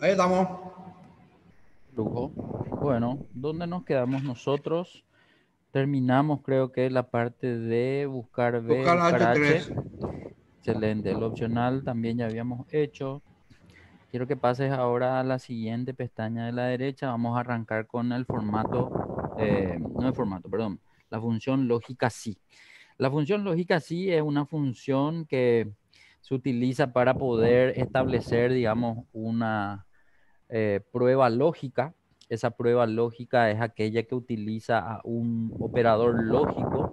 Ahí estamos. Lujo. Bueno, ¿dónde nos quedamos nosotros? Terminamos, creo que la parte de buscar B, Buscar buscar H. H3. Excelente. El opcional también ya habíamos hecho. Quiero que pases ahora a la siguiente pestaña de la derecha. Vamos a arrancar con el formato, eh, no el formato, perdón, la función lógica sí. La función lógica sí es una función que se utiliza para poder establecer, digamos, una eh, prueba lógica. Esa prueba lógica es aquella que utiliza un operador lógico.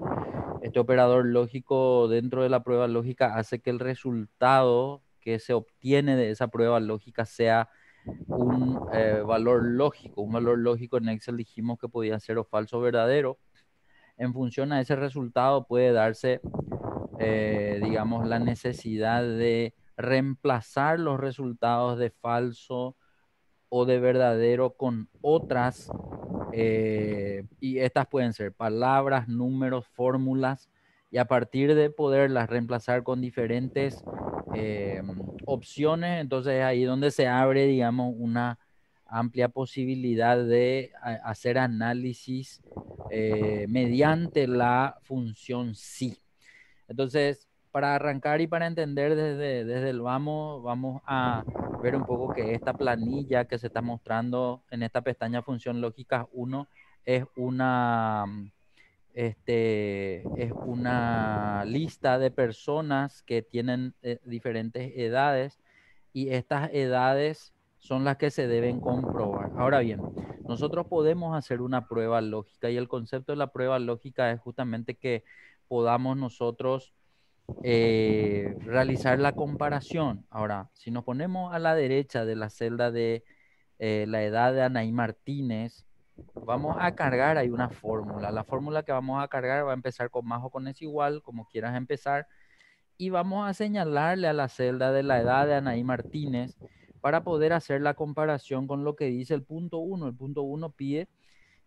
Este operador lógico dentro de la prueba lógica hace que el resultado que se obtiene de esa prueba lógica sea un eh, valor lógico. Un valor lógico en Excel dijimos que podía ser o falso o verdadero. En función a ese resultado puede darse, eh, digamos, la necesidad de reemplazar los resultados de falso o de verdadero con otras, eh, y estas pueden ser palabras, números, fórmulas, y a partir de poderlas reemplazar con diferentes eh, opciones, entonces es ahí donde se abre, digamos, una amplia posibilidad de hacer análisis eh, mediante la función sí. Entonces, para arrancar y para entender desde, desde el vamos, vamos a ver un poco que esta planilla que se está mostrando en esta pestaña función lógica 1 es una, mm, este, es una lista de personas que tienen eh, diferentes edades y estas edades son las que se deben comprobar. Ahora bien, nosotros podemos hacer una prueba lógica y el concepto de la prueba lógica es justamente que podamos nosotros eh, realizar la comparación. Ahora, si nos ponemos a la derecha de la celda de eh, la edad de Anaí Martínez, vamos a cargar ahí una fórmula. La fórmula que vamos a cargar va a empezar con más o con es igual, como quieras empezar. Y vamos a señalarle a la celda de la edad de Anaí Martínez para poder hacer la comparación con lo que dice el punto 1. El punto 1 pide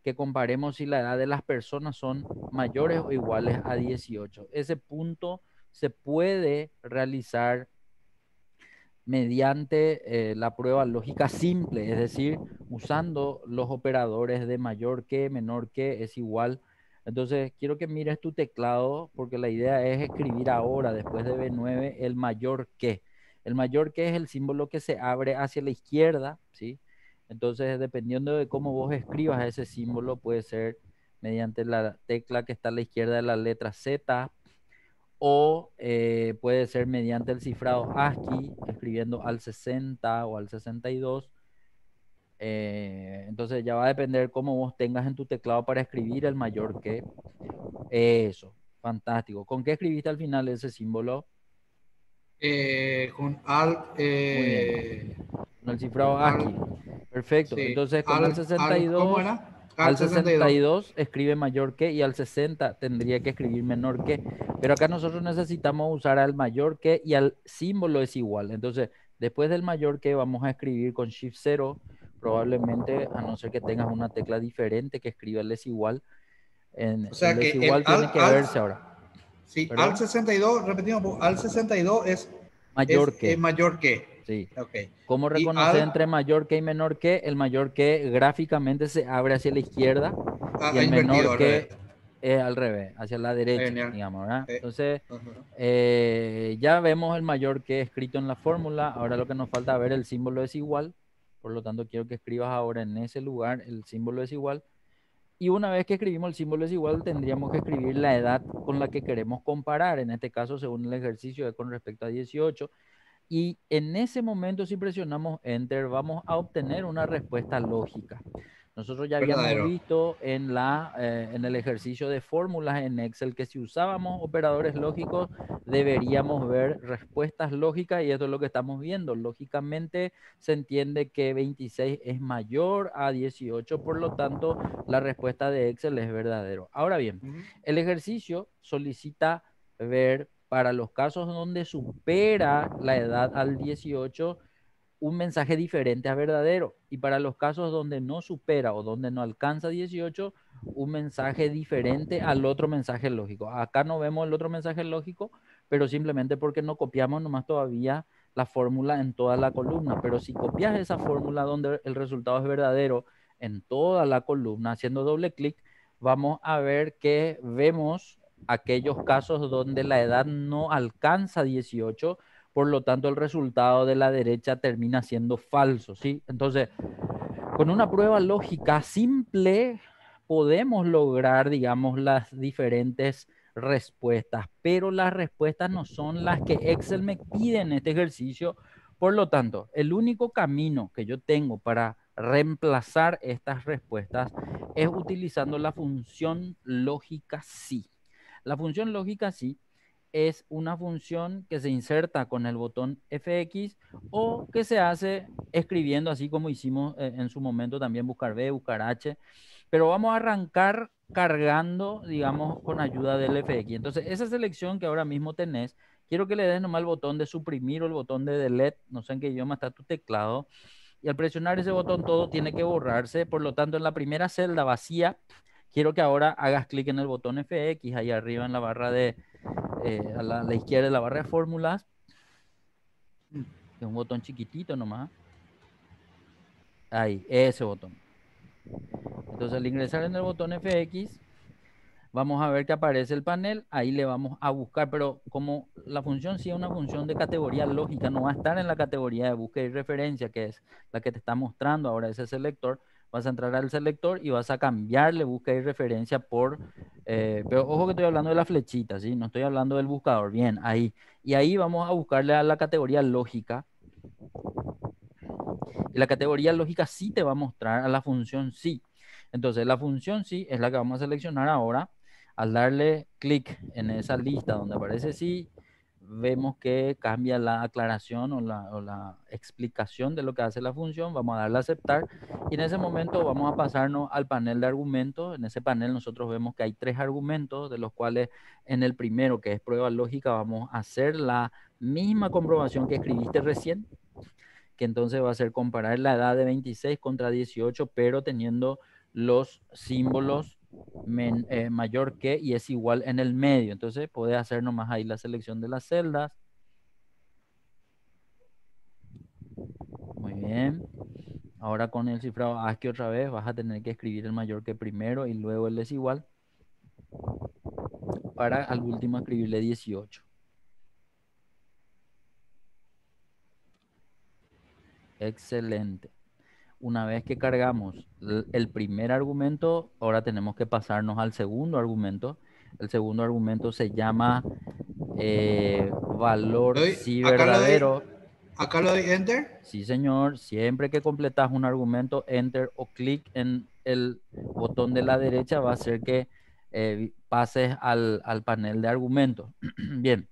que comparemos si la edad de las personas son mayores o iguales a 18. Ese punto se puede realizar mediante eh, la prueba lógica simple, es decir, usando los operadores de mayor que, menor que, es igual. Entonces, quiero que mires tu teclado porque la idea es escribir ahora, después de B9, el mayor que. El mayor que es el símbolo que se abre hacia la izquierda, ¿sí? Entonces, dependiendo de cómo vos escribas ese símbolo, puede ser mediante la tecla que está a la izquierda de la letra Z, o eh, puede ser mediante el cifrado ASCII, escribiendo al 60 o al 62. Eh, entonces ya va a depender cómo vos tengas en tu teclado para escribir el mayor que. Eso, fantástico. ¿Con qué escribiste al final ese símbolo? Eh, con Alt. Eh, Con el cifrado ASCII. Perfecto. sí, Entonces con Alt- el Alt- 62... ¿Cómo era? Al Alt 62 escribe mayor que y al 60 tendría que escribir menor que. Pero acá nosotros necesitamos usar al mayor que y al símbolo es igual. Entonces, después del mayor que vamos a escribir con Shift 0, probablemente, a no ser que tengas una tecla diferente que escriba el es igual. En, O sea el que igual tiene al- que al- verse ahora. Sí. Alt 62, repetimos, Alt 62 es, Mayor es- que. es mayor que. Sí. Ok. ¿Cómo reconocer entre mayor que y menor que? El mayor que gráficamente se abre hacia la izquierda Ah, y el menor que es al revés, hacia la derecha, Genial. digamos, ¿verdad? Eh, Entonces, eh, ya vemos el mayor que escrito en la fórmula. Ahora lo que nos falta ver el símbolo es igual. Por lo tanto, quiero que escribas ahora en ese lugar el símbolo es igual. Y una vez que escribimos el símbolo es igual, tendríamos que escribir la edad con la que queremos comparar. En este caso, según el ejercicio, es con respecto a 18. Y en ese momento, si presionamos Enter, vamos a obtener una respuesta lógica. Nosotros ya habíamos Verdadero. visto en, la, eh, en el ejercicio de fórmulas en Excel que si usábamos operadores lógicos, deberíamos ver respuestas lógicas y esto es lo que estamos viendo. Lógicamente se entiende que 26 es mayor a 18, por lo tanto la respuesta de Excel es verdadero. Ahora bien, el ejercicio solicita ver para los casos donde supera la edad al 18 un mensaje diferente a verdadero y para los casos donde no supera o donde no alcanza 18 un mensaje diferente al otro mensaje lógico. Acá no vemos el otro mensaje lógico, pero simplemente porque no copiamos nomás todavía la fórmula en toda la columna, pero si copias esa fórmula donde el resultado es verdadero en toda la columna, haciendo doble clic, vamos a ver que vemos aquellos casos donde la edad no alcanza 18, por lo tanto el resultado de la derecha termina siendo falso, ¿sí? Entonces, con una prueba lógica simple podemos lograr, digamos, las diferentes respuestas, pero las respuestas no son las que Excel me pide en este ejercicio. Por lo tanto, el único camino que yo tengo para reemplazar estas respuestas es utilizando la función lógica sí. La función lógica sí es una función que se inserta con el botón FX o que se hace escribiendo así como hicimos eh, en su momento también buscar B, buscar H. Pero vamos a arrancar cargando, digamos, con ayuda del FX. Entonces, esa selección que ahora mismo tenés, quiero que le des nomás el botón de suprimir o el botón de delete, no sé en qué idioma está tu teclado, y al presionar ese botón todo tiene que borrarse, por lo tanto, en la primera celda vacía, quiero que ahora hagas clic en el botón FX, ahí arriba en la barra de, eh, a, la, izquierda de la barra de fórmulas, es un botón chiquitito nomás, ahí, ese botón. Entonces al ingresar en el botón FX, vamos a ver que aparece el panel, ahí le vamos a buscar, pero como la función sí es una función de categoría lógica, no va a estar en la categoría de búsqueda y referencia, que es la que te está mostrando ahora ese selector, vas a entrar al selector y vas a cambiarle búsqueda y referencia por, eh, pero ojo que estoy hablando de la flechita, ¿sí? No estoy hablando del buscador, bien, ahí. Y ahí vamos a buscarle a la categoría lógica, la categoría lógica sí te va a mostrar a la función sí. Entonces, la función sí es la que vamos a seleccionar ahora. Al darle clic en esa lista donde aparece sí, vemos que cambia la aclaración o la, explicación de lo que hace la función. Vamos a darle a aceptar y en ese momento vamos a pasarnos al panel de argumentos. En ese panel nosotros vemos que hay tres argumentos, de los cuales en el primero, que es prueba lógica, vamos a hacer la misma comprobación que escribiste recién que entonces va a ser comparar la edad de 26 contra 18, pero teniendo los símbolos eh, mayor que y es igual en el medio. Entonces puede hacer nomás ahí la selección de las celdas. Muy bien. Ahora con el cifrado ASCII otra vez vas a tener que escribir el mayor que primero y luego el desigual para al último escribirle 18. Excelente. Una vez que cargamos el primer argumento, ahora tenemos que pasarnos al segundo argumento. El segundo argumento se llama eh, valor si verdadero. Acá lo doy enter. Sí, señor. Siempre que completas un argumento, enter o clic en el botón de la derecha va a hacer que eh, pases al, al, panel de argumentos. Bien.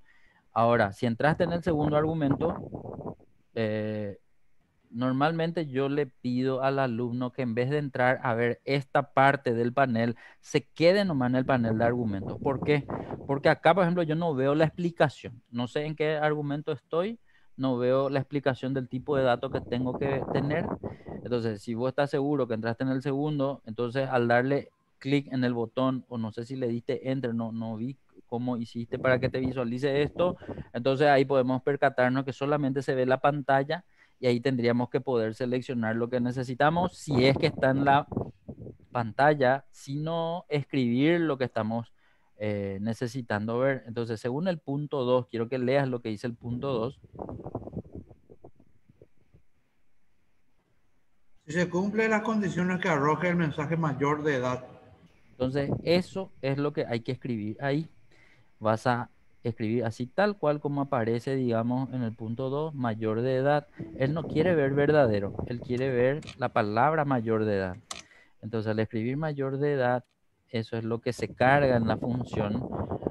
Ahora, si entraste en el segundo argumento, eh, normalmente yo le pido al alumno que en vez de entrar a ver esta parte del panel, se quede nomás en el panel de argumentos. ¿Por qué? Porque acá, por ejemplo, yo no veo la explicación. No sé en qué argumento estoy, no veo la explicación del tipo de datos que tengo que tener. Entonces, si vos estás seguro que entraste en el segundo, entonces al darle clic en el botón, o no sé si le diste enter, no, no vi cómo hiciste para que te visualice esto, entonces ahí podemos percatarnos que solamente se ve la pantalla y ahí tendríamos que poder seleccionar lo que necesitamos si es que está en la pantalla, sino escribir lo que estamos eh, necesitando ver. Entonces, según el punto 2, quiero que leas lo que dice el punto 2. Si se cumplen las condiciones que arroje el mensaje mayor de edad. Entonces, eso es lo que hay que escribir ahí. Vas a escribir así tal cual como aparece, digamos, en el punto 2, mayor de edad. Él no quiere ver verdadero, él quiere ver la palabra mayor de edad. Entonces, al escribir mayor de edad, eso es lo que se carga en la función.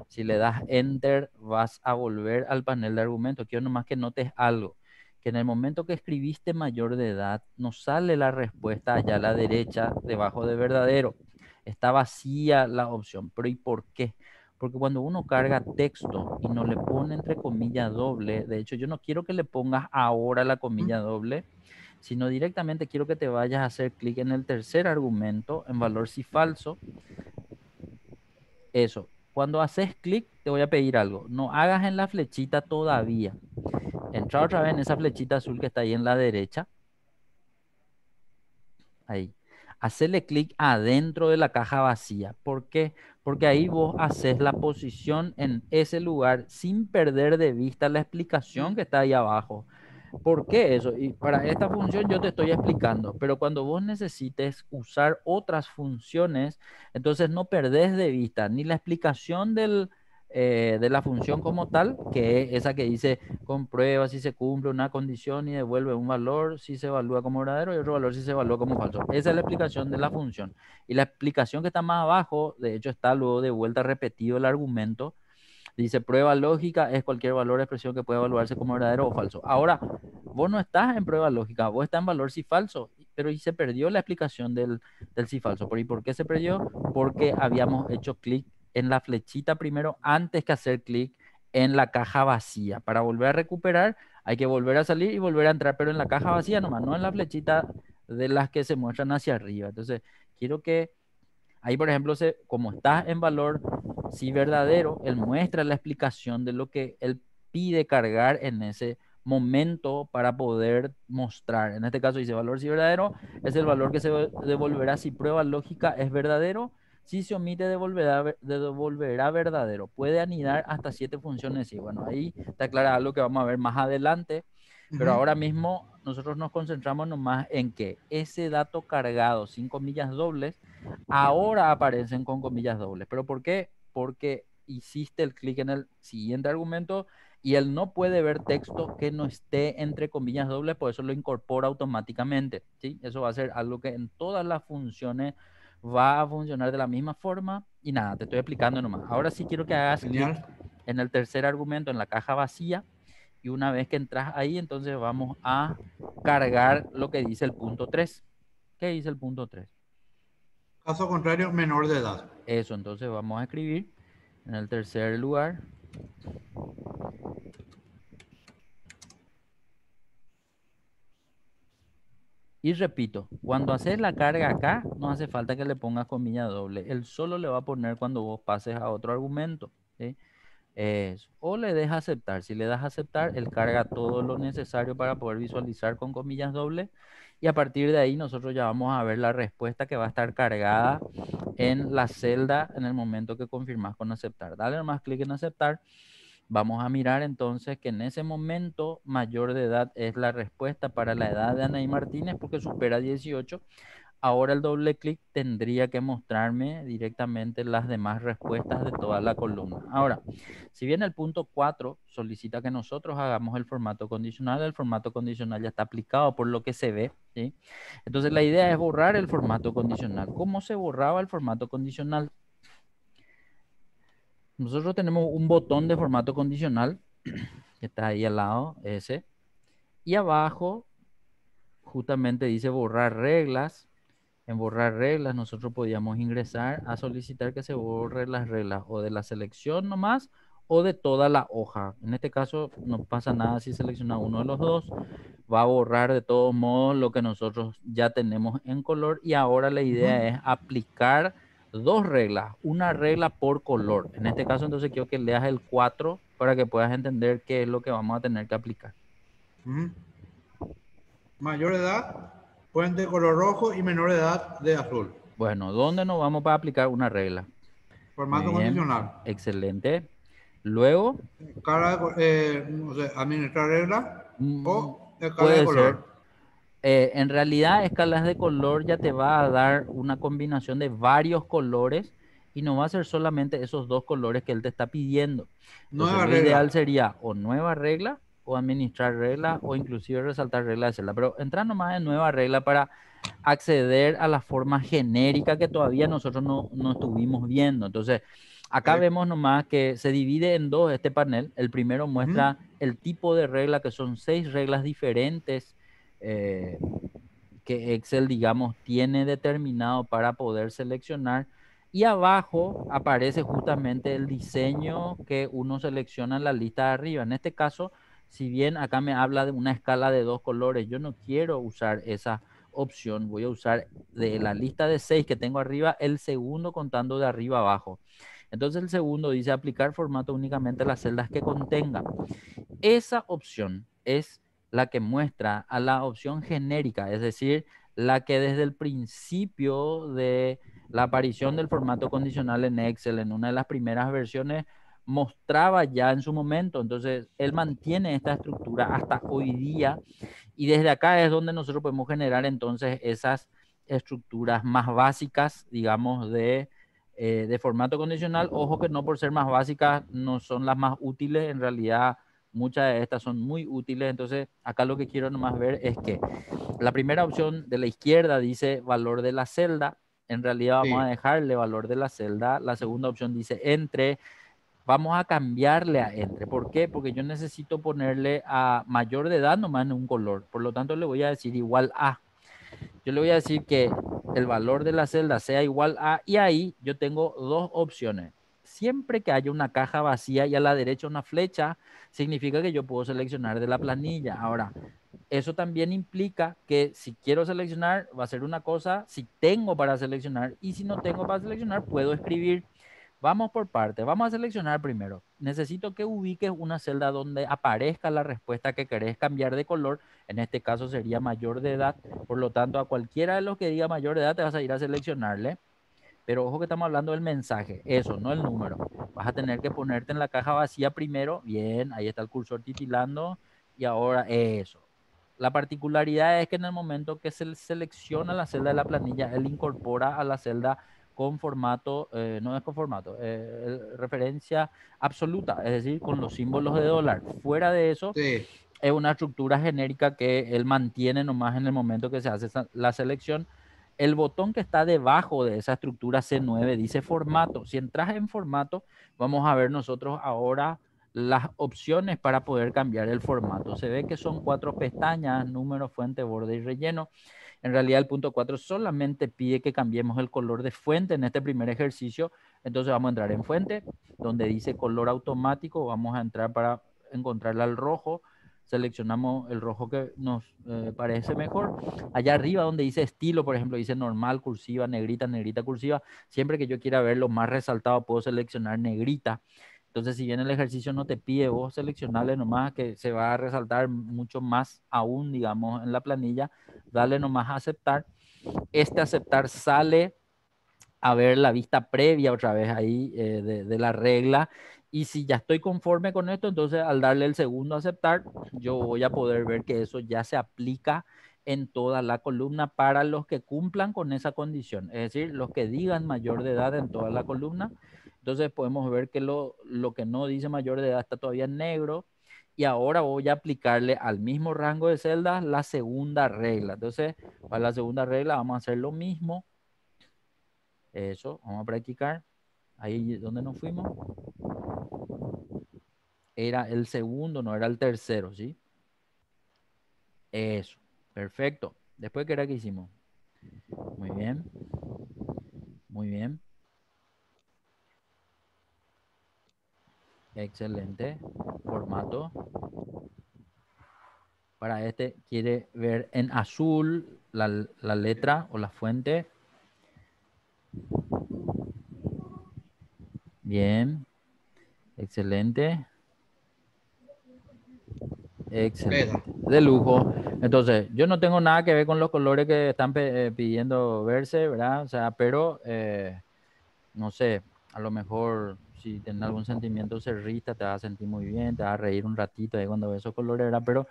Si le das enter, vas a volver al panel de argumentos. Quiero nomás que notes algo, que en el momento que escribiste mayor de edad, no sale la respuesta allá a la derecha, debajo de verdadero. Está vacía la opción. Pero ¿y por qué? Porque cuando uno carga texto y no le pone entre comillas doble, de hecho yo no quiero que le pongas ahora la comilla doble, sino directamente quiero que te vayas a hacer clic en el tercer argumento, en valor si falso. Eso. Cuando haces clic, te voy a pedir algo. No hagas en la flechita todavía. Entra otra vez en esa flechita azul que está ahí en la derecha. Ahí. Hacerle clic adentro de la caja vacía. ¿Por qué? Porque ahí vos haces la posición en ese lugar sin perder de vista la explicación que está ahí abajo. ¿Por qué eso? Y para esta función yo te estoy explicando, pero cuando vos necesites usar otras funciones, entonces no perdés de vista ni la explicación del, eh, de la función como tal, que es esa que dice comprueba si se cumple una condición y devuelve un valor si se evalúa como verdadero y otro valor si se evalúa como falso. Esa es la explicación de la función. Y la explicación que está más abajo, de hecho está luego de vuelta repetido el argumento, dice prueba lógica es cualquier valor de expresión que pueda evaluarse como verdadero o falso. Ahora, vos no estás en prueba lógica, vos estás en valor si falso, pero y se perdió la explicación del, del si falso. ¿Y por qué se perdió? Porque habíamos hecho clic en la flechita primero antes que hacer clic en la caja vacía. Para volver a recuperar hay que volver a salir y volver a entrar, pero en la caja vacía nomás, no en la flechita de las que se muestran hacia arriba. Entonces, quiero que ahí, por ejemplo, se, como está en valor si verdadero, él muestra la explicación de lo que él pide cargar en ese momento para poder mostrar. En este caso dice valor si verdadero, es el valor que se devolverá si prueba lógica es verdadero si se omite, devolverá, devolverá verdadero. Puede anidar hasta siete funciones. Y bueno, ahí está clara algo que vamos a ver más adelante. Pero ahora mismo nosotros nos concentramos nomás en que ese dato cargado sin comillas dobles, ahora aparecen con comillas dobles. ¿Pero por qué? Porque hiciste el clic en el siguiente argumento y él no puede ver texto que no esté entre comillas dobles, por eso lo incorpora automáticamente. ¿sí? Eso va a ser algo que en todas las funciones va a funcionar de la misma forma y nada, te estoy explicando nomás. Ahora sí quiero que hagas clic en el tercer argumento, en la caja vacía, y una vez que entras ahí, entonces vamos a cargar lo que dice el punto 3. ¿Qué dice el punto 3? Caso contrario, menor de edad. Eso, entonces vamos a escribir en el tercer lugar Y repito, cuando haces la carga acá, no hace falta que le pongas comilla doble. Él solo le va a poner cuando vos pases a otro argumento. O le dejas aceptar. Si le das aceptar, él carga todo lo necesario para poder visualizar con comillas dobles. Y a partir de ahí nosotros ya vamos a ver la respuesta que va a estar cargada en la celda en el momento que confirmas con aceptar. Dale nomás clic en aceptar. Vamos a mirar entonces que en ese momento mayor de edad es la respuesta para la edad de Anaí Martínez porque supera 18. Ahora el doble clic tendría que mostrarme directamente las demás respuestas de toda la columna. Ahora, si bien el punto 4 solicita que nosotros hagamos el formato condicional, el formato condicional ya está aplicado por lo que se ve. ¿sí? Entonces la idea es borrar el formato condicional. ¿Cómo se borraba el formato condicional? Nosotros tenemos un botón de formato condicional que está ahí al lado, ese. Y abajo justamente dice borrar reglas. En borrar reglas nosotros podíamos ingresar a solicitar que se borre las reglas o de la selección nomás o de toda la hoja. En este caso no pasa nada si selecciona uno de los dos. Va a borrar de todos modos lo que nosotros ya tenemos en color y ahora la idea es aplicar dos reglas, una regla por color. En este caso, entonces quiero que leas el 4 para que puedas entender qué es lo que vamos a tener que aplicar. Mayor edad, puente de color rojo y menor edad de azul. Bueno, ¿dónde nos vamos para aplicar una regla? Formato condicional. Excelente. Luego. Cara, eh, no sé, administrar regla mm, o escala de color. Eh, en realidad, escalas de color ya te va a dar una combinación de varios colores y no va a ser solamente esos dos colores que él te está pidiendo. Entonces, lo ideal sería o nueva regla o administrar regla o inclusive resaltar regla de celda. Pero entra nomás en nueva regla para acceder a la forma genérica que todavía nosotros no, no estuvimos viendo. Entonces, acá vemos nomás que se divide en dos este panel. El primero muestra el tipo de regla, que son seis reglas diferentes eh, que Excel, digamos, tiene determinado para poder seleccionar. Y abajo aparece justamente el diseño que uno selecciona en la lista de arriba. En este caso, si bien acá me habla de una escala de dos colores, yo no quiero usar esa opción. Voy a usar de la lista de seis que tengo arriba, el segundo contando de arriba abajo. Entonces el segundo dice aplicar formato únicamente a las celdas que contengan. Esa opción es la que muestra a la opción genérica, es decir, la que desde el principio de la aparición del formato condicional en Excel, en una de las primeras versiones, mostraba ya en su momento. Entonces, él mantiene esta estructura hasta hoy día y desde acá es donde nosotros podemos generar entonces esas estructuras más básicas, digamos, de, eh, de formato condicional. Ojo que no por ser más básicas no son las más útiles, en realidad muchas de estas son muy útiles. Entonces, acá lo que quiero nomás ver es que la primera opción de la izquierda dice valor de la celda. En realidad vamos a dejarle valor de la celda. La segunda opción dice entre vamos a cambiarle a entre. ¿Por qué? Porque yo necesito ponerle a mayor de edad nomás en un color. Por lo tanto, le voy a decir igual a. Yo le voy a decir que el valor de la celda sea igual a y ahí yo tengo dos opciones. Siempre que haya una caja vacía y a la derecha una flecha, significa que yo puedo seleccionar de la planilla. Ahora, eso también implica que si quiero seleccionar, va a ser una cosa, si tengo para seleccionar y si no tengo para seleccionar, puedo escribir Vamos por parte. Vamos a seleccionar primero. Necesito que ubiques una celda donde aparezca la respuesta que querés cambiar de color. En este caso sería mayor de edad. Por lo tanto, a cualquiera de los que diga mayor de edad te vas a ir a seleccionarle. Pero ojo que estamos hablando del mensaje, eso, no el número. Vas a tener que ponerte en la caja vacía primero. Bien, ahí está el cursor titilando. Y ahora eso. La particularidad es que en el momento que se selecciona la celda de la planilla, él incorpora a la celda con formato, eh, no es con formato, eh, referencia absoluta, es decir, con los símbolos de dólar. Fuera de eso, es una estructura genérica que él mantiene nomás en el momento que se hace la selección. El botón que está debajo de esa estructura C9 dice formato. Si entras en formato, vamos a ver nosotros ahora las opciones para poder cambiar el formato. Se ve que son cuatro pestañas, número, fuente, borde y relleno. En realidad el punto 4 solamente pide que cambiemos el color de fuente en este primer ejercicio. Entonces vamos a entrar en fuente, donde dice color automático. Vamos a entrar para encontrarle al rojo. Seleccionamos el rojo que nos eh, parece mejor. Allá arriba donde dice estilo, por ejemplo, dice normal, cursiva, negrita, negrita, cursiva. Siempre que yo quiera verlo más resaltado, puedo seleccionar negrita. Entonces, si bien el ejercicio no te pide vos seleccionarle nomás, que se va a resaltar mucho más aún, digamos, en la planilla, dale nomás a aceptar. Este aceptar sale a ver la vista previa otra vez ahí eh, de, la regla. Y si ya estoy conforme con esto, entonces al darle el segundo aceptar, yo voy a poder ver que eso ya se aplica en toda la columna para los que cumplan con esa condición. Es decir, los que digan mayor de edad en toda la columna entonces podemos ver que lo, que no dice mayor de edad está todavía en negro. Y ahora voy a aplicarle al mismo rango de celdas la segunda regla. Entonces, para la segunda regla vamos a hacer lo mismo. Eso, vamos a practicar. Ahí donde nos fuimos. Era el segundo, no era el tercero, ¿sí? Eso, perfecto. Después, ¿qué era que hicimos? Muy bien. Muy bien. Excelente. Formato. Para este quiere ver en azul la, letra o la fuente. Bien. Excelente. Excelente. De lujo. Entonces, yo no tengo nada que ver con los colores que están eh, pidiendo verse, ¿verdad? O sea, pero, eh, no sé, a lo mejor si tienes algún sentimiento cerrista, te vas a sentir muy bien, te vas a reír un ratito ahí cuando ves esos colores, Pero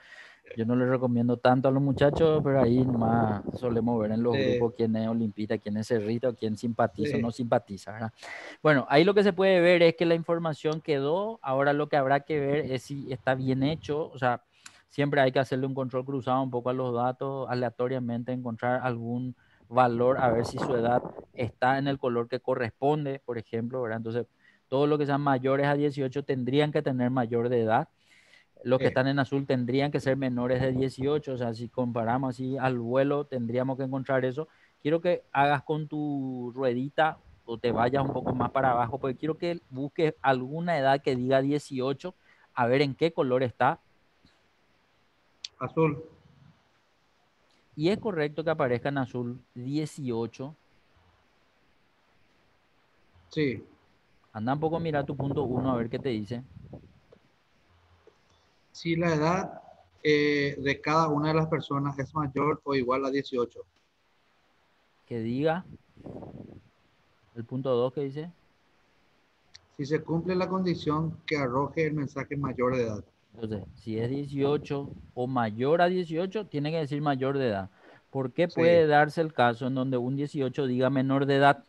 yo no les recomiendo tanto a los muchachos, pero ahí nomás solemos ver en los grupos quién es olimpita, quién es cerrito, quién simpatiza o no simpatiza, ¿verdad? Bueno, ahí lo que se puede ver es que la información quedó, ahora lo que habrá que ver es si está bien hecho, o sea, siempre hay que hacerle un control cruzado un poco a los datos, aleatoriamente encontrar algún valor, a ver si su edad está en el color que corresponde, por ejemplo, ¿verdad? Entonces, todos los que sean mayores a 18 tendrían que tener mayor de edad. Los que están en azul tendrían que ser menores de 18. O sea, si comparamos así al vuelo, tendríamos que encontrar eso. Quiero que hagas con tu ruedita o te vayas un poco más para abajo, porque quiero que busques alguna edad que diga 18, a ver en qué color está. Azul. Y es correcto que aparezca en azul 18. Sí. Anda un poco a mirar tu punto 1 a ver qué te dice. Si la edad eh, de cada una de las personas es mayor o igual a 18. Que diga el punto 2 que dice. Si se cumple la condición que arroje el mensaje mayor de edad. Entonces, si es 18 o mayor a 18, tiene que decir mayor de edad. ¿Por qué puede darse el caso en donde un 18 diga menor de edad?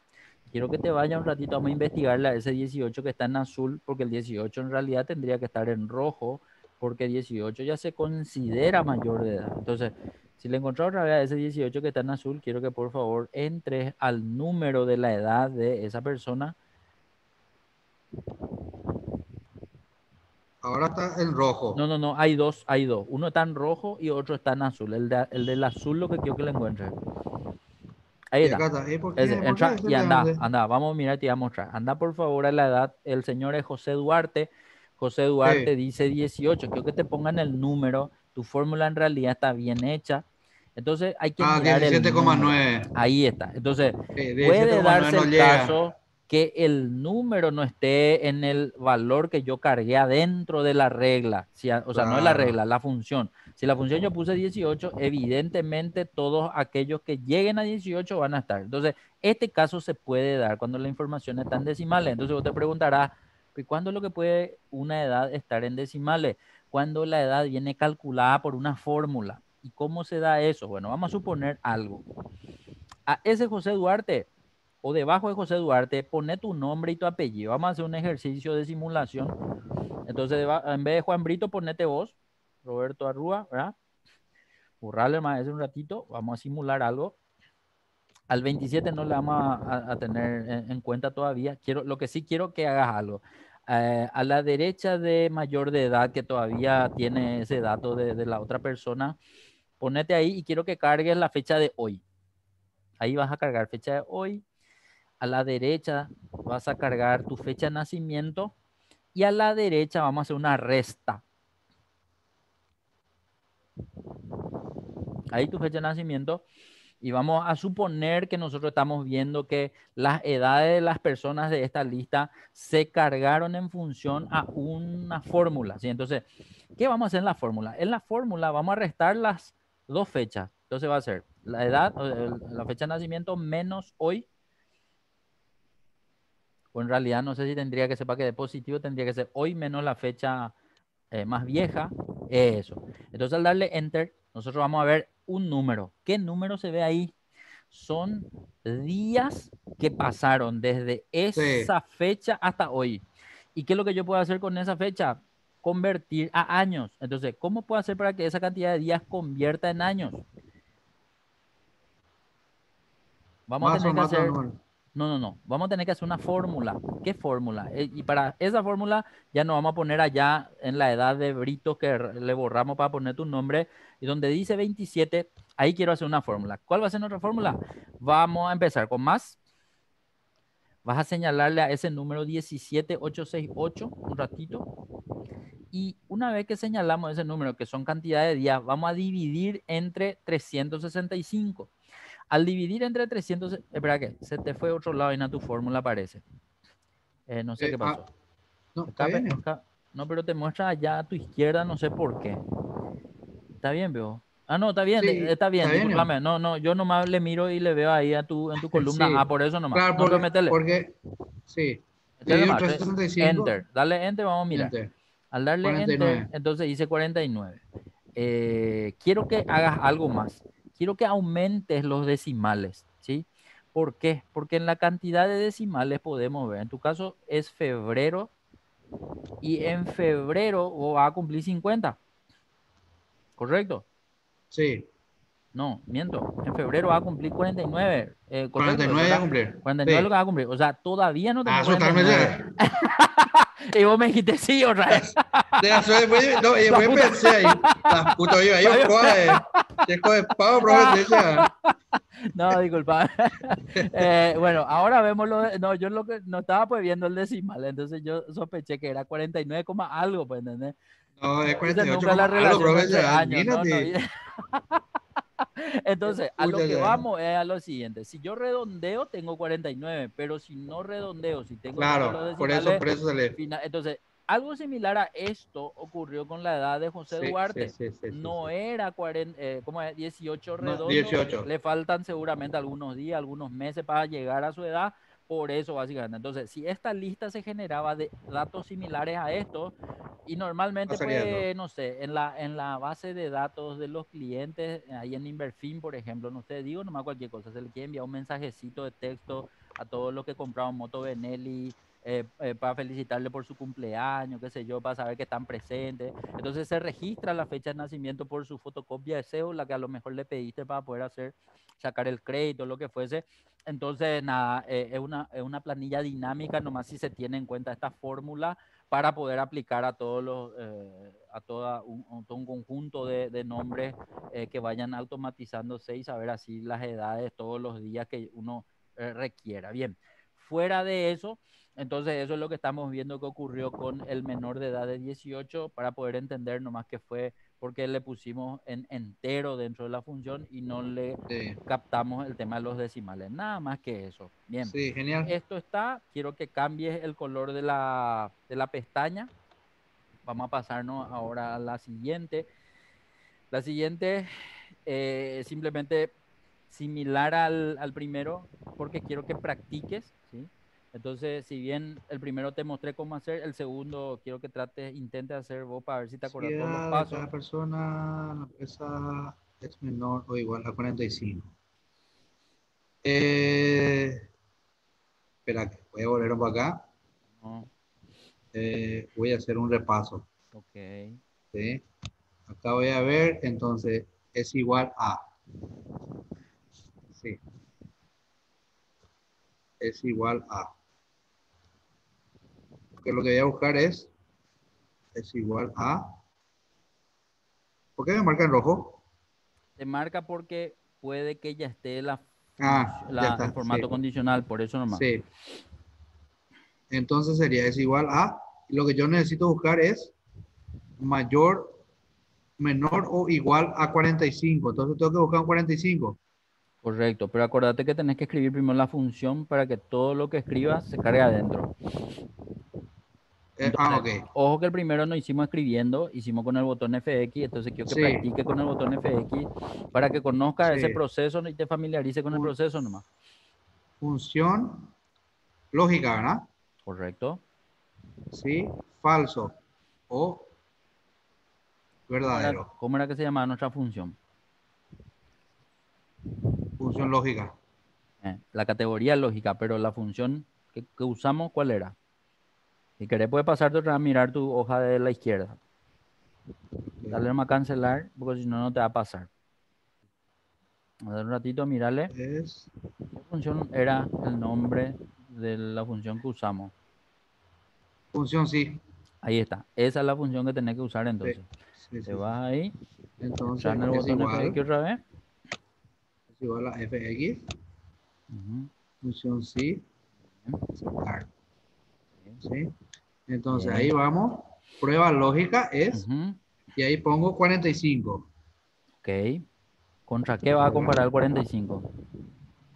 Quiero que te vaya un ratito, vamos a investigarle a ese 18 que está en azul, porque el 18 en realidad tendría que estar en rojo, porque 18 ya se considera mayor de edad. Entonces, si le encontró otra vez a ese 18 que está en azul, quiero que por favor entres al número de la edad de esa persona Ahora está en rojo. No, no, no, hay dos, hay dos. Uno está en rojo y otro está en azul. El, el del azul lo que quiero que le encuentre. Ahí está. entra y anda, anda, vamos a mirar y te voy a mostrar. Anda por favor a la edad. El señor es José Duarte. José Duarte dice 18. Quiero que te pongan el número. Tu fórmula en realidad está bien hecha. Entonces hay que ah, mirar 17,9. Ahí está. Entonces, puede darse el caso que el número no esté en el valor que yo cargué adentro de la regla. o sea, no es la regla, la función. Si la función yo puse 18, evidentemente todos aquellos que lleguen a 18 van a estar. Entonces, este caso se puede dar cuando la información está en decimales. Entonces, vos te preguntarás, ¿cuándo es lo que puede una edad estar en decimales? Cuando la edad viene calculada por una fórmula. ¿Y cómo se da eso? Bueno, vamos a suponer algo. A ese José Duarte o debajo de José Duarte, pone tu nombre y tu apellido. Vamos a hacer un ejercicio de simulación. Entonces, en vez de Juan Brito, ponete vos, Roberto Arrúa, ¿verdad? Burrale más un ratito, vamos a simular algo. Al 27 no le vamos a, tener en, cuenta todavía. Quiero, lo que sí quiero que hagas algo. Eh, a la derecha de mayor de edad, que todavía tiene ese dato de, de la otra persona, ponete ahí y quiero que cargues la fecha de hoy. Ahí vas a cargar fecha de hoy, a la derecha vas a cargar tu fecha de nacimiento y a la derecha vamos a hacer una resta. Ahí tu fecha de nacimiento y vamos a suponer que nosotros estamos viendo que las edades de las personas de esta lista se cargaron en función a una fórmula. ¿sí? Entonces, ¿qué vamos a hacer en la fórmula? En la fórmula vamos a restar las dos fechas. Entonces va a ser la edad, la fecha de nacimiento menos hoy o en realidad no sé si tendría que ser para que de positivo, tendría que ser hoy menos la fecha eh, más vieja, eso. Entonces al darle enter, nosotros vamos a ver un número. ¿Qué número se ve ahí? Son días que pasaron desde esa fecha hasta hoy. ¿Y qué es lo que yo puedo hacer con esa fecha? Convertir a años. Entonces, ¿cómo puedo hacer para que esa cantidad de días convierta en años? Vamos a tener que hacer... No, no, no. Vamos a tener que hacer una fórmula. ¿Qué fórmula? Eh, y para esa fórmula ya nos vamos a poner allá en la edad de Brito que le borramos para poner tu nombre. Y donde dice 27, ahí quiero hacer una fórmula. ¿Cuál va a ser nuestra fórmula? Vamos a empezar con más. Vas a señalarle a ese número 17868 un ratito. Y una vez que señalamos ese número, que son cantidad de días, vamos a dividir entre 365. Al dividir entre 300, espera que se te fue otro lado y en tu fórmula aparece. Eh, no sé eh, qué pasó. Ah, no, está no, pero te muestra allá a tu izquierda, no sé por qué. Está bien, veo. Ah, no, está bien, está bien, no, no, yo nomás le miro y le veo ahí a tu, en tu columna. Ah, por eso nomás. Claro, porque, porque, sí. Enter, dale enter, vamos a mirar. Al darle enter, entonces dice 49. Eh, quiero que hagas algo más quiero que aumentes los decimales, ¿sí? ¿Por qué? Porque en la cantidad de decimales podemos ver, en tu caso es febrero y en febrero va a cumplir 50. ¿Correcto? Sí. No, miento. En febrero va a cumplir 49. Eh, 49 va a cumplir. 49 lo que va a cumplir. O sea, todavía no tengo ah, Y vos me dijiste sí suerte, pues, no, y después pensé ahí, la puta viva, yo coge, yo coge pavo, profe, No, disculpa. Eh, bueno, ahora vemos lo de, no, yo lo que no estaba pues viendo el decimal, entonces yo sospeché que era 49, algo, pues, ¿entendés? No, es 48, la algo, profe, años, no, no, Entonces, a lo que vamos es a lo siguiente. Si yo redondeo, tengo 49, pero si no redondeo, si tengo... Claro, por eso, por eso se le... Entonces, algo similar a esto ocurrió con la edad de José Sí, Duarte. sí, sí, no era 40, eh, ¿cómo es? 18 No, redondo. 18. Le faltan seguramente algunos días, algunos meses para llegar a su edad. Por eso, básicamente. Entonces, si esta lista se generaba de datos similares a esto, y normalmente, pues, no sé, en la, en la base de datos de los clientes, ahí en Inverfin, por ejemplo, no sé, digo nomás cualquier cosa, se le quiere enviar un mensajecito de texto a todos los que compraron Moto Benelli, eh, eh, para felicitarle por su cumpleaños, qué sé yo, para saber que están presentes. Entonces se registra la fecha de nacimiento por su fotocopia de cédula que a lo mejor le pediste para poder hacer, sacar el crédito, lo que fuese. Entonces, nada, eh, es, una, es una planilla dinámica, nomás si se tiene en cuenta esta fórmula para poder aplicar a todos los, eh, a toda un, todo un conjunto de, de nombres eh, que vayan automatizándose y saber así las edades todos los días que uno eh, requiera. Bien, fuera de eso, entonces eso es lo que estamos viendo que ocurrió con el menor de edad de 18 para poder entender nomás que fue porque le pusimos en entero dentro de la función y no le Sí, captamos el tema de los decimales. Nada más que eso. Bien. sí, genial. Esto está, quiero que cambies el color de la, de la pestaña. Vamos a pasarnos ahora a la siguiente. La siguiente eh, simplemente similar al, al primero porque quiero que practiques. Entonces, si bien el primero te mostré cómo hacer, el segundo quiero que trates, intentes hacer vos para ver si te acuerdas todos los de pasos. cada persona, la empresa es menor o igual a 45. Eh, espera, voy a volver para acá. ¿no? Eh, voy a hacer un repaso. Ok. ¿sí? Acá voy a ver, entonces es igual a. Sí. Es igual a. Porque lo que voy a buscar es. Es igual a. ¿Por qué me marca en rojo? Te marca porque puede que ya esté la, Ah, ya la- está, el formato sí. condicional, por eso nomás. Sí. Entonces sería es igual a. Lo que yo necesito buscar es mayor, menor o igual a 45. Entonces tengo que buscar un 45. Correcto, pero acuérdate que tenés que escribir primero la función para que todo lo que escribas se cargue adentro. Eh, ah. Ojo que el primero no hicimos escribiendo, hicimos con el botón FX, entonces quiero que Sí. practique con el botón FX para que conozca ese proceso y te familiarice con el proceso nomás. Función lógica, ¿verdad? Correcto. Sí, falso o ¿Cómo era, verdadero. cómo era que se llamaba nuestra función? Función lógica. Eh, la categoría lógica, pero la función que, que usamos, ¿cuál era? Si querés, puedes pasarte otra vez a mirar tu hoja de la izquierda. Dale nomás a cancelar, porque si no, no te va a pasar. A dar un ratito a mirarle. ¿Qué función era el nombre de la función que usamos? función sí. Ahí está. Esa es la función que tenés que usar entonces. Sí, sí, Te vas ahí, Entonces el es botón igual, FX otra vez. es igual a fx. Ujú, Función sí. ¿Sí? Entonces Bien. ahí vamos. Prueba lógica es, y ahí pongo 45 Ok. ¿Contra qué vas a comparar el 45?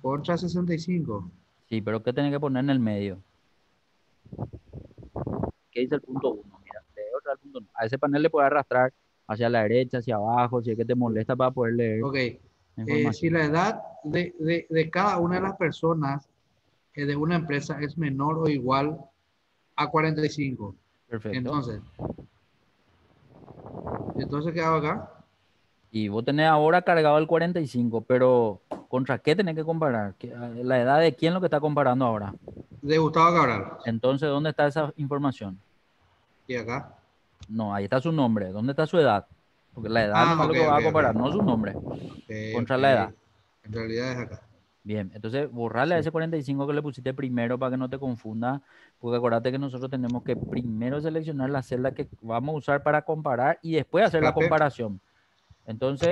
contra 65. Sí, pero ¿qué tenés que poner en el medio? ¿Qué dice el punto 1? Mira, vez el punto uno. A ese panel le puedes arrastrar hacia la derecha, hacia abajo, si es que te molesta para poder leer Ok. Eh, si la edad de, de- de cada una de las personas eh, de una empresa es menor o igual a 45. Perfecto. Entonces, entonces ¿qué hago acá? Y vos tenés ahora cargado el 45, pero ¿contra qué tenés que comparar? ¿Qué- ¿La edad de quién lo que está comparando ahora? De Gustavo Cabral. Entonces, ¿dónde está esa información? Y acá. No, ahí está su nombre. ¿Dónde está su edad? Porque la edad Ah, nomás lo ok, que ok, a comparar, no su nombre. Contra la edad. En realidad es acá. Bien, entonces borrarle a Sí. ese 45 que le pusiste primero para que no te confunda, porque acuérdate que nosotros tenemos que primero seleccionar la celda que vamos a usar para comparar y después hacer la comparación. Entonces,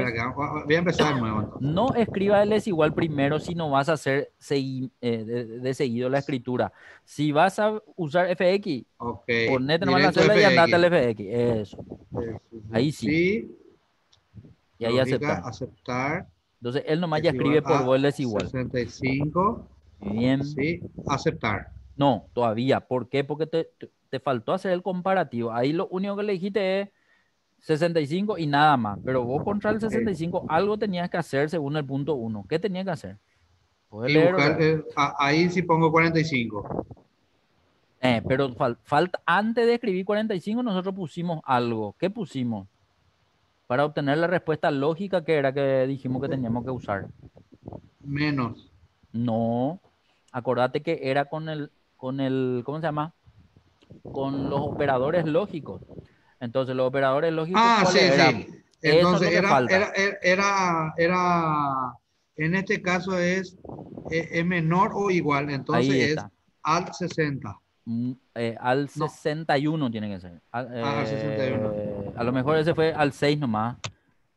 voy a empezar de nuevo. no escriba el desigual primero si no vas a hacer segui- eh, de, de seguido la escritura. Si vas a usar FX, Ok. ponete nomás la celda y andate al FX. Eso. Ahí sí. Sí. Y ahí aceptar. aceptar. Entonces, él nomás es ya escribe igual por a vos el desigual. 65. Bien. Sí. Aceptar. No, todavía. ¿Por qué? Porque te, te- faltó hacer el comparativo. Ahí lo único que le dijiste es 65 y nada más. Pero vos contra el 65 algo tenías que hacer según el punto 1. ¿Qué tenías que hacer? ahí sí pongo 45. Eh, pero falta, antes de escribir 45 nosotros pusimos algo. ¿Qué pusimos? Para obtener la respuesta lógica que era que dijimos que teníamos que usar. Menos. No. Acordate que era con el, con el, ¿cómo se llama? Con los operadores lógicos. Entonces, los operadores lógicos. Ah, sí, sí. Entonces, era, era, era, era, en este caso es, es, menor o igual. Entonces, es al 60. Mm, eh, al 61 tiene que ser. ah, al 61. Eh, a lo mejor ese fue al 6 nomás.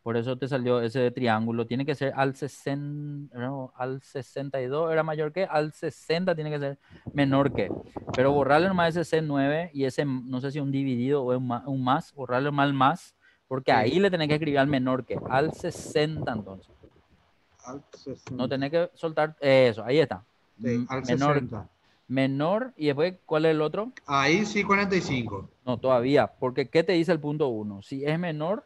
Por eso te salió ese triángulo. Tiene que ser al 60, no, al 62 era mayor que, al 60 tiene que ser menor que. Pero borrarle nomás ese C9 y ese, no sé si un dividido o un más, borrarle mal más, porque ahí le tenés que escribir al menor que, al 60 entonces. Al 60. No tenés que soltar eso, ahí está. Sí, al menor, 60. Menor y después, ¿cuál es el otro? Ahí sí 45. No, todavía, porque ¿qué te dice el punto 1? Si es menor,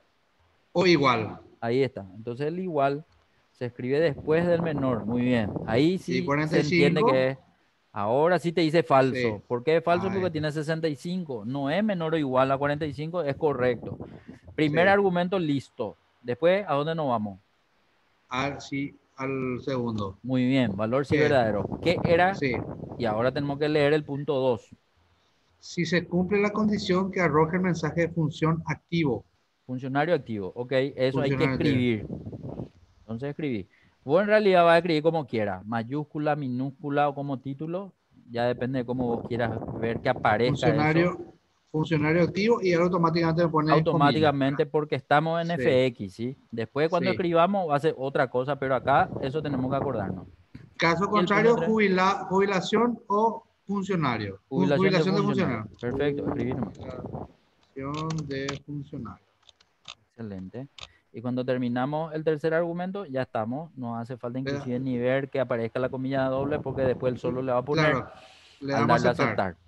o igual. Ahí está. Entonces el igual se escribe después del menor. Muy bien. Ahí sí, se entiende que ahora sí te dice falso. ¿Por qué es falso? Porque tiene 65. No es menor o igual a 45, es correcto. Primer argumento listo. Después, ¿a dónde nos vamos? Al, sí, al segundo. Muy bien, valor sí verdadero. ¿Qué era? Sí. Y ahora tenemos que leer el punto 2. Si se cumple la condición que arroje el mensaje de función activo Funcionario activo, ok, eso hay que escribir. Entonces escribí. Vos en realidad vas a escribir como quieras, mayúscula, minúscula o como título, ya depende de cómo vos quieras ver que aparezca. Funcionario, funcionario activo y automáticamente pone Automáticamente porque estamos en FX, ¿sí? Después cuando escribamos va a ser otra cosa, pero acá eso tenemos que acordarnos. Caso contrario, jubilación o funcionario. Jubilación, de, funcionario. Perfecto, escribir Jubilación de funcionario. Excelente. Y cuando terminamos el tercer argumento, ya estamos. No hace falta inclusive ni ver que aparezca la comilla doble porque después el solo le va a poner le damos a aceptar. aceptar.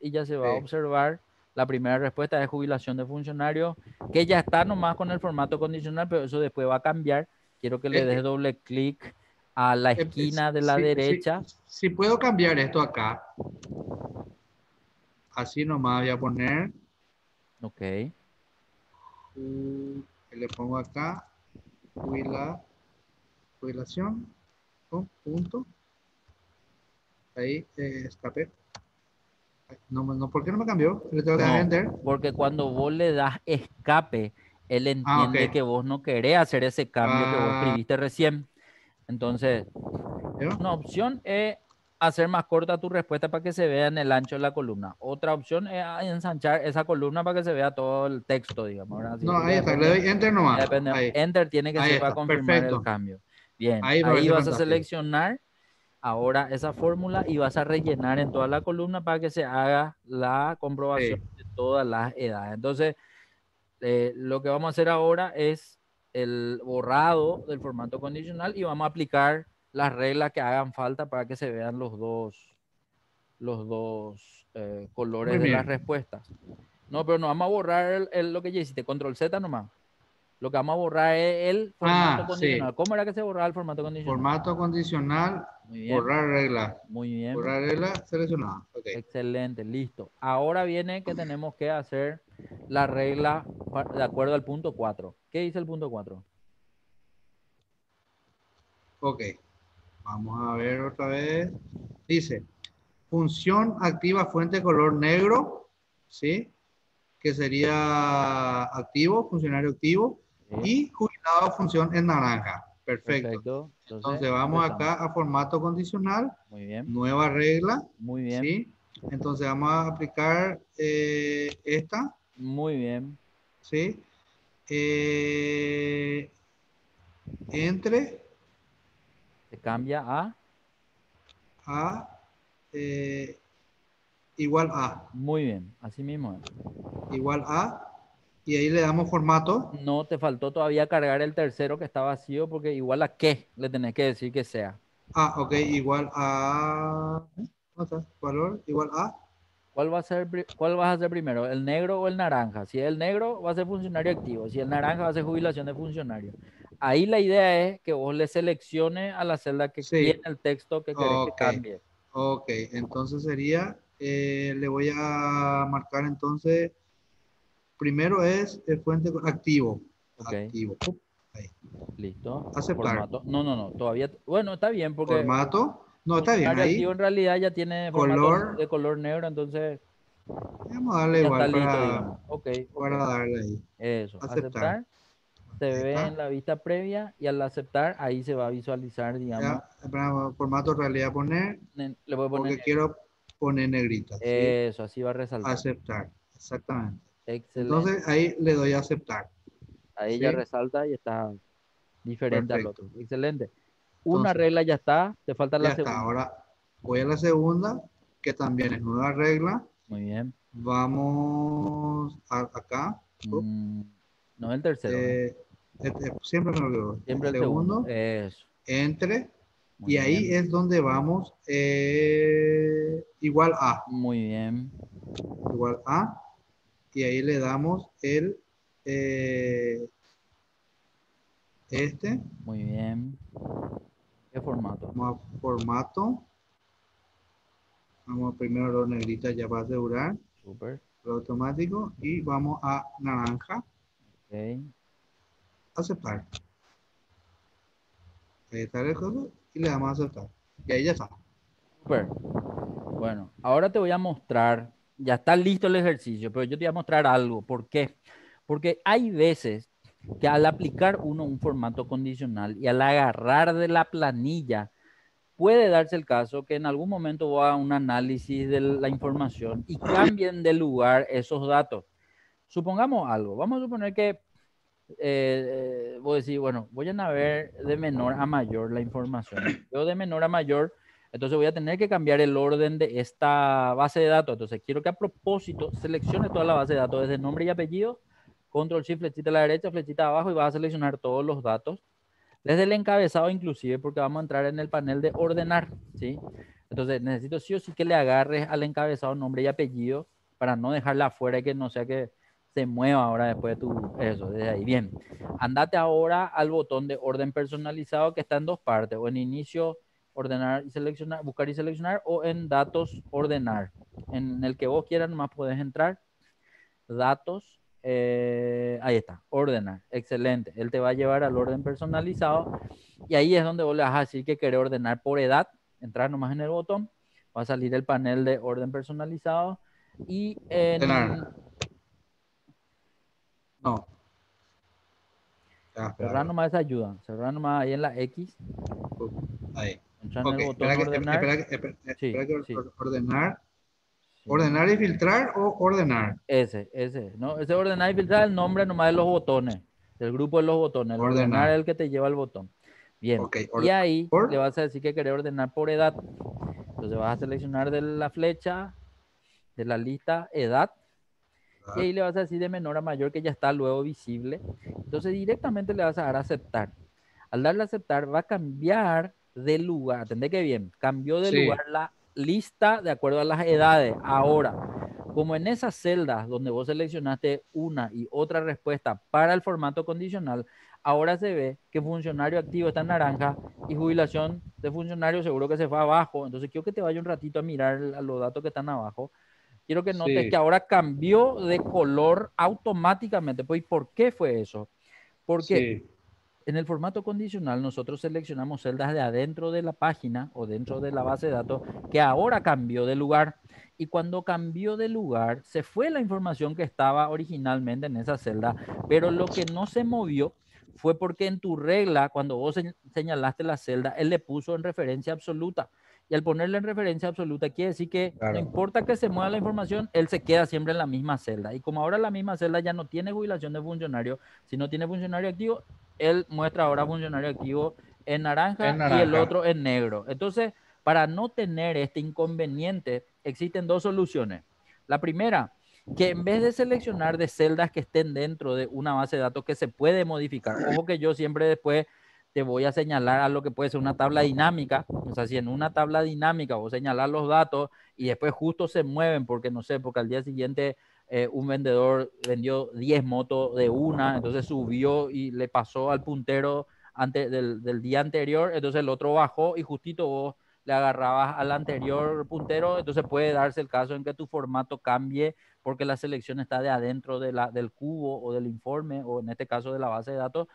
Y ya se va a observar la primera respuesta de jubilación de funcionario, que ya está nomás con el formato condicional, pero eso después va a cambiar. Quiero que le des doble clic a la eh, esquina de la derecha. Si, puedo cambiar esto acá, así nomás voy a poner. Ok le pongo acá jubilación punto ahí eh, escape no, no, ¿por qué no me cambió? ¿Le tengo que Porque cuando vos le das escape, él ah, entiende que vos no querés hacer ese cambio que vos ah. escribiste recién. Entonces, una opción es hacer más corta tu respuesta para que se vea en el ancho de la columna. Otra opción es ensanchar esa columna para que se vea todo el texto, digamos. no, ahí está, le doy enter nomás. Enter tiene que ser para confirmar el cambio. Bien, ahí, vas a seleccionar ahora esa fórmula y vas a rellenar en toda la columna para que se haga la comprobación de todas las edades. Entonces, eh, lo que vamos a hacer ahora es el borrado del formato condicional y vamos a aplicar las reglas que hagan falta para que se vean los dos, los dos eh, colores de las respuestas. No, pero no vamos a borrar el, lo que ya hiciste, control Z nomás. Lo que vamos a borrar es el formato ah, condicional. ¿Cómo era que se borraba el formato condicional? Formato condicional, borrar regla. Muy bien. Borrar regla seleccionada. Excelente, listo. Ahora viene que tenemos que hacer la regla de acuerdo al punto 4. ¿Qué dice el punto 4? Ok. Vamos a ver otra vez. Dice, función activa fuente color negro, ¿sí? Que sería activo, funcionario activo, y jubilado función en naranja. Perfecto. Entonces, vamos acá a formato condicional. Muy bien. Nueva regla. Muy bien. ¿sí? Entonces vamos a aplicar eh, esta. Muy bien. ¿Sí? Eh, entre cambia a a eh, igual a. Muy bien, así mismo. Igual a. Y ahí le damos formato. No, te faltó todavía cargar el tercero que está vacío porque igual a qué le tenés que decir que sea. Ah, ok, igual a... ¿Cómo Valor igual a... ¿Cuál va a ser, cuál vas a hacer primero? ¿El negro o el naranja? Si es el negro, va a ser funcionario activo. Si el naranja, va a ser jubilación de funcionario. Ahí la idea es que vos le selecciones a la celda que Sí. tiene el texto que querés que cambie. Ok, entonces sería, eh, le voy a marcar entonces, primero es el fuente co- activo. Ok. Activo. Ahí. Listo. Aceptar. Formato. No, no, no. Todavía. Bueno, está bien porque Formato. No, está bien ahí. activo en realidad ya tiene Color. de color negro, entonces Vamos a darle igual listo, para, digamos. Ok. ok. para darle ahí. Eso. Aceptar. Aceptar. Se Ahí ve está. en la vista previa y al aceptar ahí se va a visualizar, digamos. Ya, para formato realidad poner, ne- Le voy a poner porque quiero poner negrita. ¿sí? Eso, así va a resaltar. Aceptar, exactamente. Excelente. Entonces ahí le doy a aceptar. Ahí ya resalta y está diferente al otro. Excelente. Una Entonces, regla ya está, te falta Ya la está. segunda. Ahora voy a la segunda, que también es nueva regla. Muy bien. Vamos a- acá. Mm, no el tercero. ¿eh? Eh, este, siempre me olvido. Siempre el segundo. Eso. Entre. Muy y ahí es donde vamos. eh, igual a. Muy bien. Igual a. Y ahí le damos el. eh, este. Muy bien. ¿Qué formato? Vamos a formato. Vamos primero los negritas ya para asegurar. Super. Lo automático. Y vamos a naranja. Ok. Aceptar. Ahí está el coso. Y le damos a aceptar. Y ahí ya está. Super. Bueno, ahora te voy a mostrar. Ya está listo el ejercicio, pero yo te voy a mostrar algo. ¿Por qué? Porque hay veces que al aplicar uno un formato condicional y al agarrar de la planilla, puede darse el caso que en algún momento va a un análisis de la información y cambien de lugar esos datos. Supongamos algo, vamos a suponer que eh, eh, voy a decir, bueno, voy a ver de menor a mayor la información. Yo de menor a mayor, entonces voy a tener que cambiar el orden de esta base de datos. Entonces quiero que a propósito seleccione toda la base de datos desde nombre y apellido, control shift, flechita a la derecha, flechita abajo y vas a seleccionar todos los datos. Desde el encabezado inclusive, porque vamos a entrar en el panel de ordenar, ¿sí? Entonces necesito sí o sí que le agarres al encabezado nombre y apellido para no dejarla afuera y que no sea que se mueva ahora después de tu, eso, desde ahí. Bien, andate ahora al botón de orden personalizado que está en dos partes, o en inicio, ordenar y seleccionar, buscar y seleccionar, o en datos, ordenar. En el que vos quieras, nomás puedes entrar, datos, eh, ahí está, ordenar, excelente. Él te va a llevar al orden personalizado y ahí es donde vos le vas a decir que quiere ordenar por edad, entrar nomás en el botón, va a salir el panel de orden personalizado y en... Ordenar. No. Ya. Cerrar nomás esa ayuda, cerrar nomás ahí en la X, Ahí. Entrar Ok, en el botón espera que, ordenar. espera que- espera- Sí, que sí. ordenar. Ordenar y filtrar o ordenar. Ese, ese, ¿no? Ese ordenar y filtrar el nombre nomás de los botones, del grupo de los botones. El ordenar, Ordenar. es el que te lleva al botón. Bien. Ok, y ahí le vas a decir que querés ordenar por edad. Entonces vas a seleccionar de la flecha de la lista edad y ahí le vas a decir de menor a mayor que ya está luego visible. Entonces directamente le vas a dar a aceptar. Al darle a aceptar va a cambiar de lugar. Atendé que bien. Cambió de Sí. lugar la lista de acuerdo a las edades. Ahora, como en esas celdas donde vos seleccionaste una y otra respuesta para el formato condicional, ahora se ve que funcionario activo está en naranja y jubilación de funcionario seguro que se fue abajo. Entonces quiero que te vaya un ratito a mirar a los datos que están abajo. Quiero que notes Sí. que ahora cambió de color automáticamente. Pues, ¿y por qué fue eso? Porque Sí. En el formato condicional nosotros seleccionamos celdas de adentro de la página o dentro de la base de datos que ahora cambió de lugar. Y cuando cambió de lugar, se fue la información que estaba originalmente en esa celda, pero lo que no se movió fue porque en tu regla, cuando vos señ- señalaste la celda, él le puso en referencia absoluta. Y al ponerle en referencia absoluta, quiere decir que Claro. no importa que se mueva la información, él se queda siempre en la misma celda. Y como ahora la misma celda ya no tiene jubilación de funcionario, si no tiene funcionario activo, él muestra ahora funcionario activo en naranja, En y el otro en negro. Entonces, para no tener este inconveniente, existen dos soluciones. La primera, que en vez de seleccionar de celdas que estén dentro de una base de datos que se puede modificar, ojo que yo siempre después te voy a señalar a lo que puede ser una tabla dinámica. O sea, si en una tabla dinámica vos señalar los datos y después justo se mueven porque no sé, porque al día siguiente eh, un vendedor vendió 10 motos de una, entonces subió y le pasó al puntero antes del, del día anterior, entonces el otro bajó y justito vos le agarrabas al anterior puntero, entonces puede darse el caso en que tu formato cambie porque la selección está de adentro de la, del cubo o del informe o en este caso de la base de datos.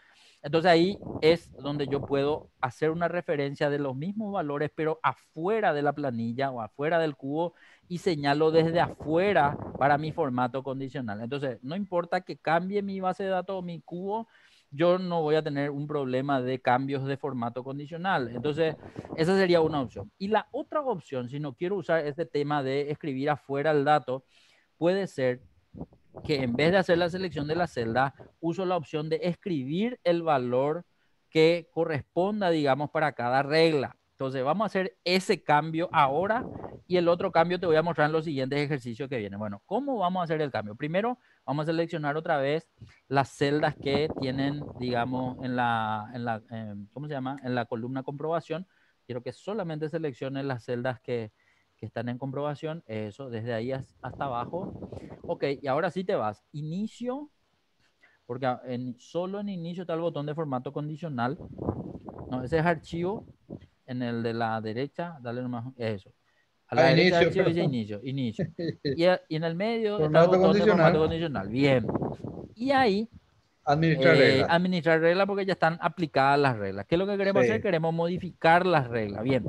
Entonces ahí es donde yo puedo hacer una referencia de los mismos valores, pero afuera de la planilla o afuera del cubo y señalo desde afuera para mi formato condicional. Entonces, no importa que cambie mi base de datos o mi cubo, yo no voy a tener un problema de cambios de formato condicional. Entonces, esa sería una opción. Y la otra opción, si no quiero usar este tema de escribir afuera el dato, puede ser que en vez de hacer la selección de la celda, uso la opción de escribir el valor que corresponda, digamos, para cada regla. Entonces, vamos a hacer ese cambio ahora y el otro cambio te voy a mostrar en los siguientes ejercicios que vienen. Bueno, ¿cómo vamos a hacer el cambio? Primero, vamos a seleccionar otra vez las celdas que tienen, digamos, en la, en la ¿cómo se llama? En la columna comprobación. Quiero que solamente seleccione las celdas que, que están en comprobación, eso, desde ahí hasta abajo. Ok, y ahora sí te vas. Inicio, porque en, solo en inicio está el botón de formato condicional. No, ese es archivo. En el de la derecha, dale nomás eso. A la Ah, derecha inicio, archivo dice inicio, inicio. Y, a- y en el medio está el Formato botón de condicional. formato condicional. Bien. Y ahí Administrar eh, reglas. administrar reglas porque ya están aplicadas las reglas. ¿Qué es lo que queremos Sí. hacer? Queremos modificar las reglas. Bien.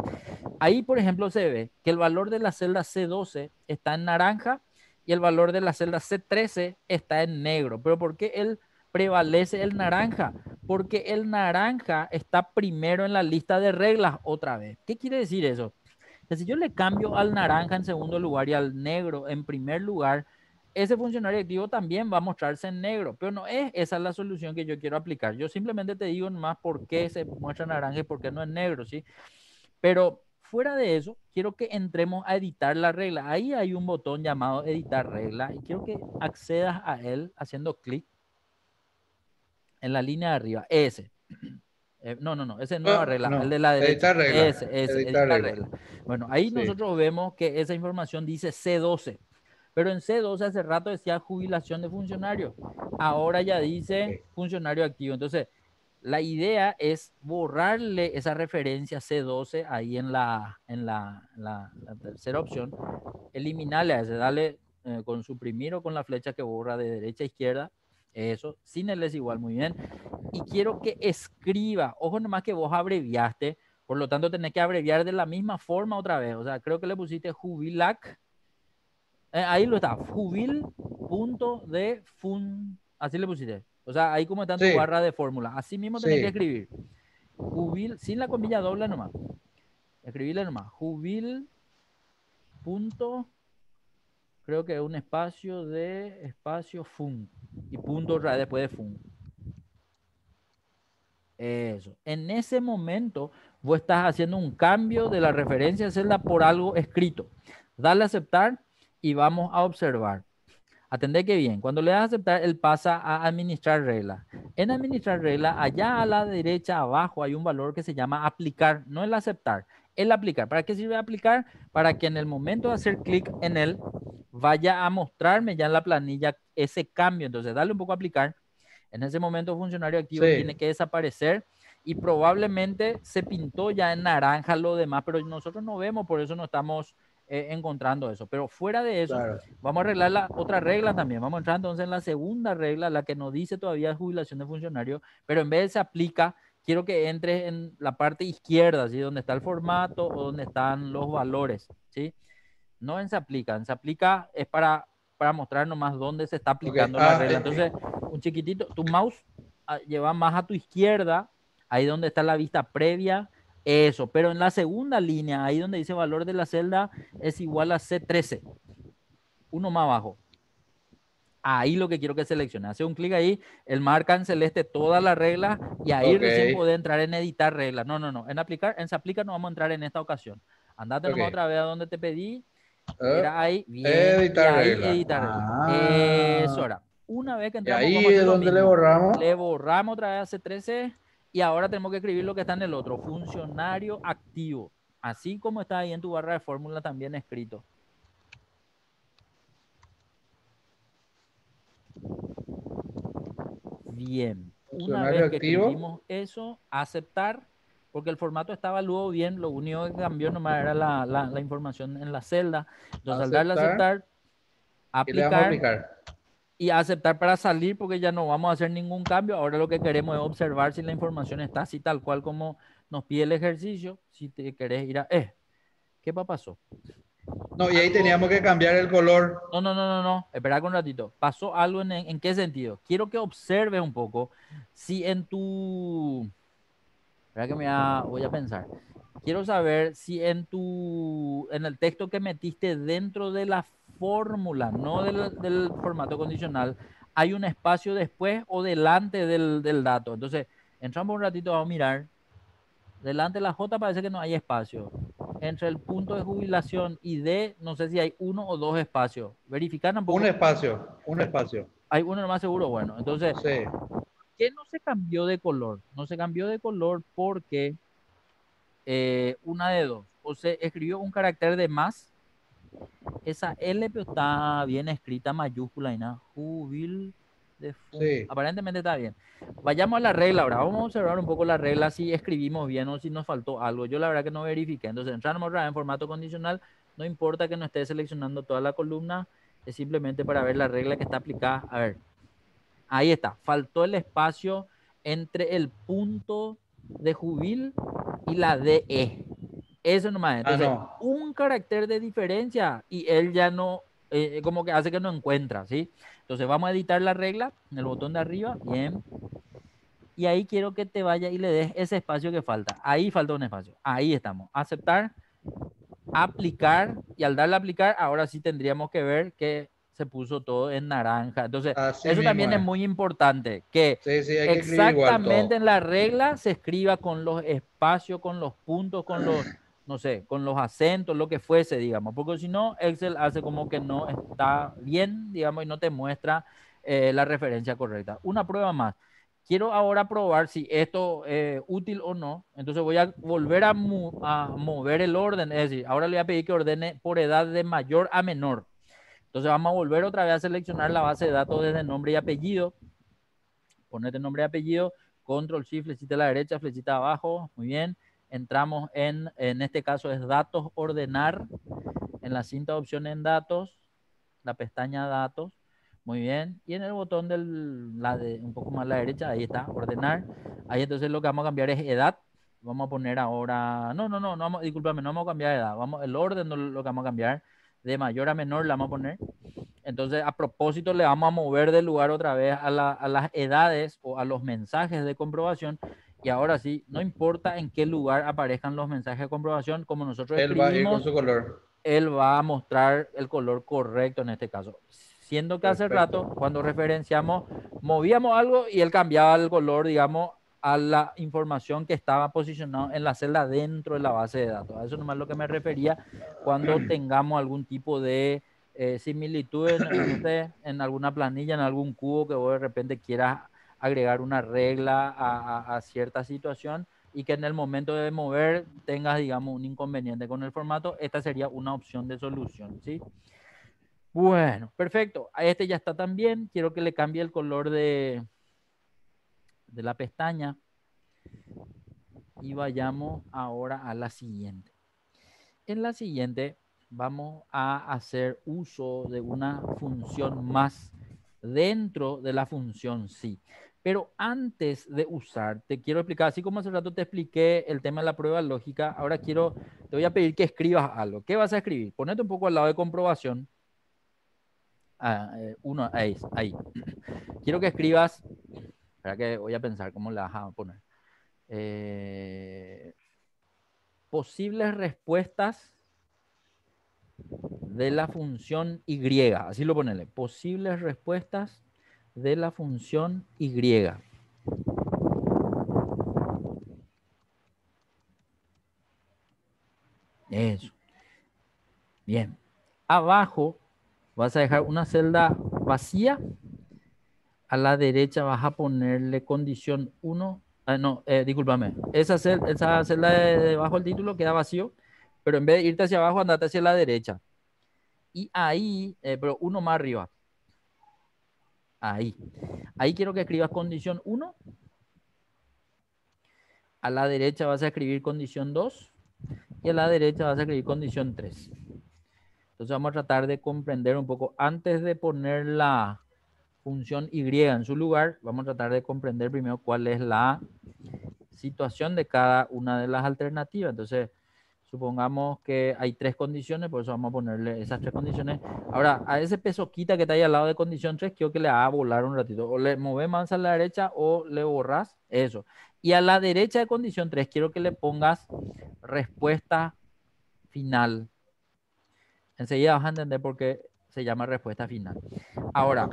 Ahí, por ejemplo, se ve que el valor de la celda C12 está en naranja y el valor de la celda C13 está en negro. ¿Pero por qué él prevalece el naranja? Porque el naranja está primero en la lista de reglas otra vez. ¿Qué quiere decir eso? Que si yo le cambio al naranja en segundo lugar y al negro en primer lugar, ese funcionario activo también va a mostrarse en negro, pero no es esa la solución que yo quiero aplicar. Yo simplemente te digo nomás por qué se muestra naranja y por qué no es negro, ¿sí? Pero fuera de eso, quiero que entremos a editar la regla. Ahí hay un botón llamado editar regla y quiero que accedas a él haciendo clic en la línea de arriba, ese. Eh, no, no, no, ese es nueva No, regla, no, el de la derecha. editar regla, Ese, ese, editar editar regla. regla. Bueno, ahí Sí. nosotros vemos que esa información dice C12, pero en C12 hace rato decía jubilación de funcionario. Ahora ya dice funcionario activo. Entonces, la idea es borrarle esa referencia C12 ahí en la, en la, la- la tercera opción, eliminarle a ese, darle eh, con suprimir o con la flecha que borra de derecha a izquierda, eso, sin el es igual, muy bien. Y quiero que escriba, ojo nomás que vos abreviaste, por lo tanto tenés que abreviar de la misma forma otra vez, o sea, creo que le pusiste jubilac, eh, ahí lo está, jubil punto de fun, así le pusiste. O sea, ahí como está en tu barra de fórmula. Así mismo tenés Sí. que escribir. Jubil, sin la comilla doble nomás. Escribirle nomás. Jubil punto, creo que un espacio de espacio fun. Y punto otra vez después de fun. Eso. En ese momento, vos estás haciendo un cambio de la referencia de celda por algo escrito. Dale a aceptar y vamos a observar. Atendé que bien. Cuando le das a aceptar, él pasa a administrar reglas. En administrar reglas, allá a la derecha abajo hay un valor que se llama aplicar, no el aceptar, el aplicar. ¿Para qué sirve aplicar? Para que en el momento de hacer clic en él, vaya a mostrarme ya en la planilla ese cambio. Entonces, dale un poco a aplicar. En ese momento, funcionario activo Sí. tiene que desaparecer y probablemente se pintó ya en naranja lo demás, pero nosotros no vemos, por eso no estamos eh, encontrando eso. Pero fuera de eso, Claro. Vamos a arreglar la otra regla también. Vamos a entrar entonces en la segunda regla, la que nos dice todavía jubilación de funcionario, pero en vez de se aplica, quiero que entres en la parte izquierda, ¿sí? Donde está el formato o donde están los valores, ¿sí? No en se aplica. En se aplica es para, para mostrar nomás dónde se está aplicando la Ah, regla. eh, Entonces, un chiquitito, tu mouse ah, lleva más a tu izquierda, ahí donde está la vista previa, eso. Pero en la segunda línea, ahí donde dice valor de la celda, es igual a C13 uno más abajo. Ahí lo que quiero que seleccione. Hace un clic ahí, él marca en celeste todas las reglas y ahí recién puede entrar en editar reglas. No, no, no. En aplicar, en se aplica no vamos a entrar en esta ocasión. Andate nomás otra vez a donde te pedí. Ah, Era ahí. Bien. editar y ahí reglas. editar. Ah. Eso era. Una vez que Y entramos, ahí vamos a hacer es donde le borramos. Le borramos otra vez a C13 Y ahora tenemos que escribir lo que está en el otro, funcionario activo. Así como está ahí en tu barra de fórmula también escrito. Bien. Una vez que escribimos eso, aceptar, porque el formato estaba luego bien, lo único que cambió nomás era la, la, información en la celda. Entonces, al darle a aceptar, aplicar, y aceptar para salir, porque ya no vamos a hacer ningún cambio. Ahora lo que queremos es observar si la información está así tal cual como nos pide el ejercicio. Si te querés ir a... Eh, ¿qué pasó? No, y ahí teníamos que cambiar el color. No, no, no, no, no. Espera un ratito. ¿Pasó algo en, en qué sentido? Quiero que observes un poco si en tu... Espera que me voy a pensar. Quiero saber si en tu... En el texto que metiste dentro de la fórmula, no del, del, formato condicional, hay un espacio después o delante del, del dato. Entonces, entramos un ratito, vamos a mirar. Delante de la J parece que no hay espacio entre el punto de jubilación y D, no sé si hay uno o dos espacios. Verificar un poco. Un espacio, un espacio. Hay uno más seguro, bueno. Entonces, sí. ¿qué no se cambió de color? No se cambió de color porque eh, una de dos. O se escribió un carácter de más. Esa L está bien escrita mayúscula y nada. Jubil Aparentemente está bien. Vayamos a la regla ahora. Vamos a observar un poco la regla si escribimos bien o si nos faltó algo. Yo la verdad que no verifiqué. Entonces, entramos en formato condicional. No importa que no esté seleccionando toda la columna. Es simplemente para ver la regla que está aplicada. A ver. Ahí está. Faltó el espacio entre el punto de jubil y la DE. Eso nomás. Ah, Entonces, un carácter de diferencia y él ya no, eh, como que hace que no encuentra, ¿sí? Entonces vamos a editar la regla en el botón de arriba. Bien. Y ahí quiero que te vaya y le des ese espacio que falta. Ahí falta un espacio. Ahí estamos. Aceptar, aplicar. Y al darle a aplicar, ahora sí tendríamos que ver que se puso todo en naranja. Entonces, eso también es. muy importante. Que, exactamente en la regla se escriba con los espacios, con los puntos, con los no sé, con los acentos, lo que fuese, digamos, porque si no, Excel hace como que no está bien, digamos, y no te muestra eh, la referencia correcta. Una prueba más. Quiero ahora probar si esto es útil o no. Entonces voy a volver a, mover el orden. Es decir, ahora le voy a pedir que ordene por edad de mayor a menor. Entonces vamos a volver otra vez a seleccionar la base de datos desde nombre y apellido. Ponete nombre y apellido. Control Shift, flechita a la derecha, flechita abajo. Muy bien entramos en, en este caso es datos ordenar, en la cinta de opción en datos, la pestaña datos, muy bien, y en el botón del, de, un poco más a la derecha, ahí está, ordenar, ahí entonces lo que vamos a cambiar es edad, vamos a poner ahora, no, no, no, no vamos, discúlpame, no vamos a cambiar edad, vamos, el orden lo que vamos a cambiar, de mayor a menor la vamos a poner, entonces a propósito le vamos a mover del lugar otra vez a, la, a las edades o a los mensajes de comprobación y ahora sí, no importa en qué lugar aparezcan los mensajes de comprobación, como nosotros él va a ir con su color. Él va a mostrar el color correcto en este caso. Siendo que hace rato, cuando referenciamos, movíamos algo y él cambiaba el color, digamos, a la información que estaba posicionada en la celda dentro de la base de datos. A eso nomás lo que me refería cuando tengamos algún tipo de eh, similitud en, en, alguna planilla, en algún cubo que vos de repente quieras agregar una regla a, cierta situación y que en el momento de mover tengas, digamos, un inconveniente con el formato, esta sería una opción de solución, ¿sí? Bueno, perfecto. A este ya está también. Quiero que le cambie el color de, de la pestaña. Y vayamos ahora a la siguiente. En la siguiente vamos a hacer uso de una función más dentro de la función sí. Pero antes de usar, te quiero explicar, así como hace rato te expliqué el tema de la prueba lógica, ahora quiero, te voy a pedir que escribas algo. ¿Qué vas a escribir? Ponete un poco al lado de comprobación. Ah, eh, uno, ahí, ahí. Quiero que escribas, espera que voy a pensar cómo la vas a poner. Eh, posibles respuestas de la función Y, así lo ponele, posibles respuestas de la función y. Eso. Bien. Abajo vas a dejar una celda vacía. A la derecha vas a ponerle condición 1, Ah, no, eh, discúlpame. Esa, esa celda de debajo del título queda vacío, pero en vez de irte hacia abajo, andate hacia la derecha. Y ahí, eh, pero uno más arriba. Ahí. Ahí quiero que escribas condición 1. A la derecha vas a escribir condición 2. Y a la derecha vas a escribir condición 3. Entonces vamos a tratar de comprender un poco, antes de poner la función y en su lugar, vamos a tratar de comprender primero cuál es la situación de cada una de las alternativas. Entonces, supongamos que hay tres condiciones, por eso vamos a ponerle esas tres condiciones. Ahora, a ese peso quita que está ahí al lado de condición 3, quiero que le haga volar un ratito. O le mueve más a la derecha o le borras eso. Y a la derecha de condición 3, quiero que le pongas respuesta final Enseguida vas a entender por qué se llama respuesta final. Ahora,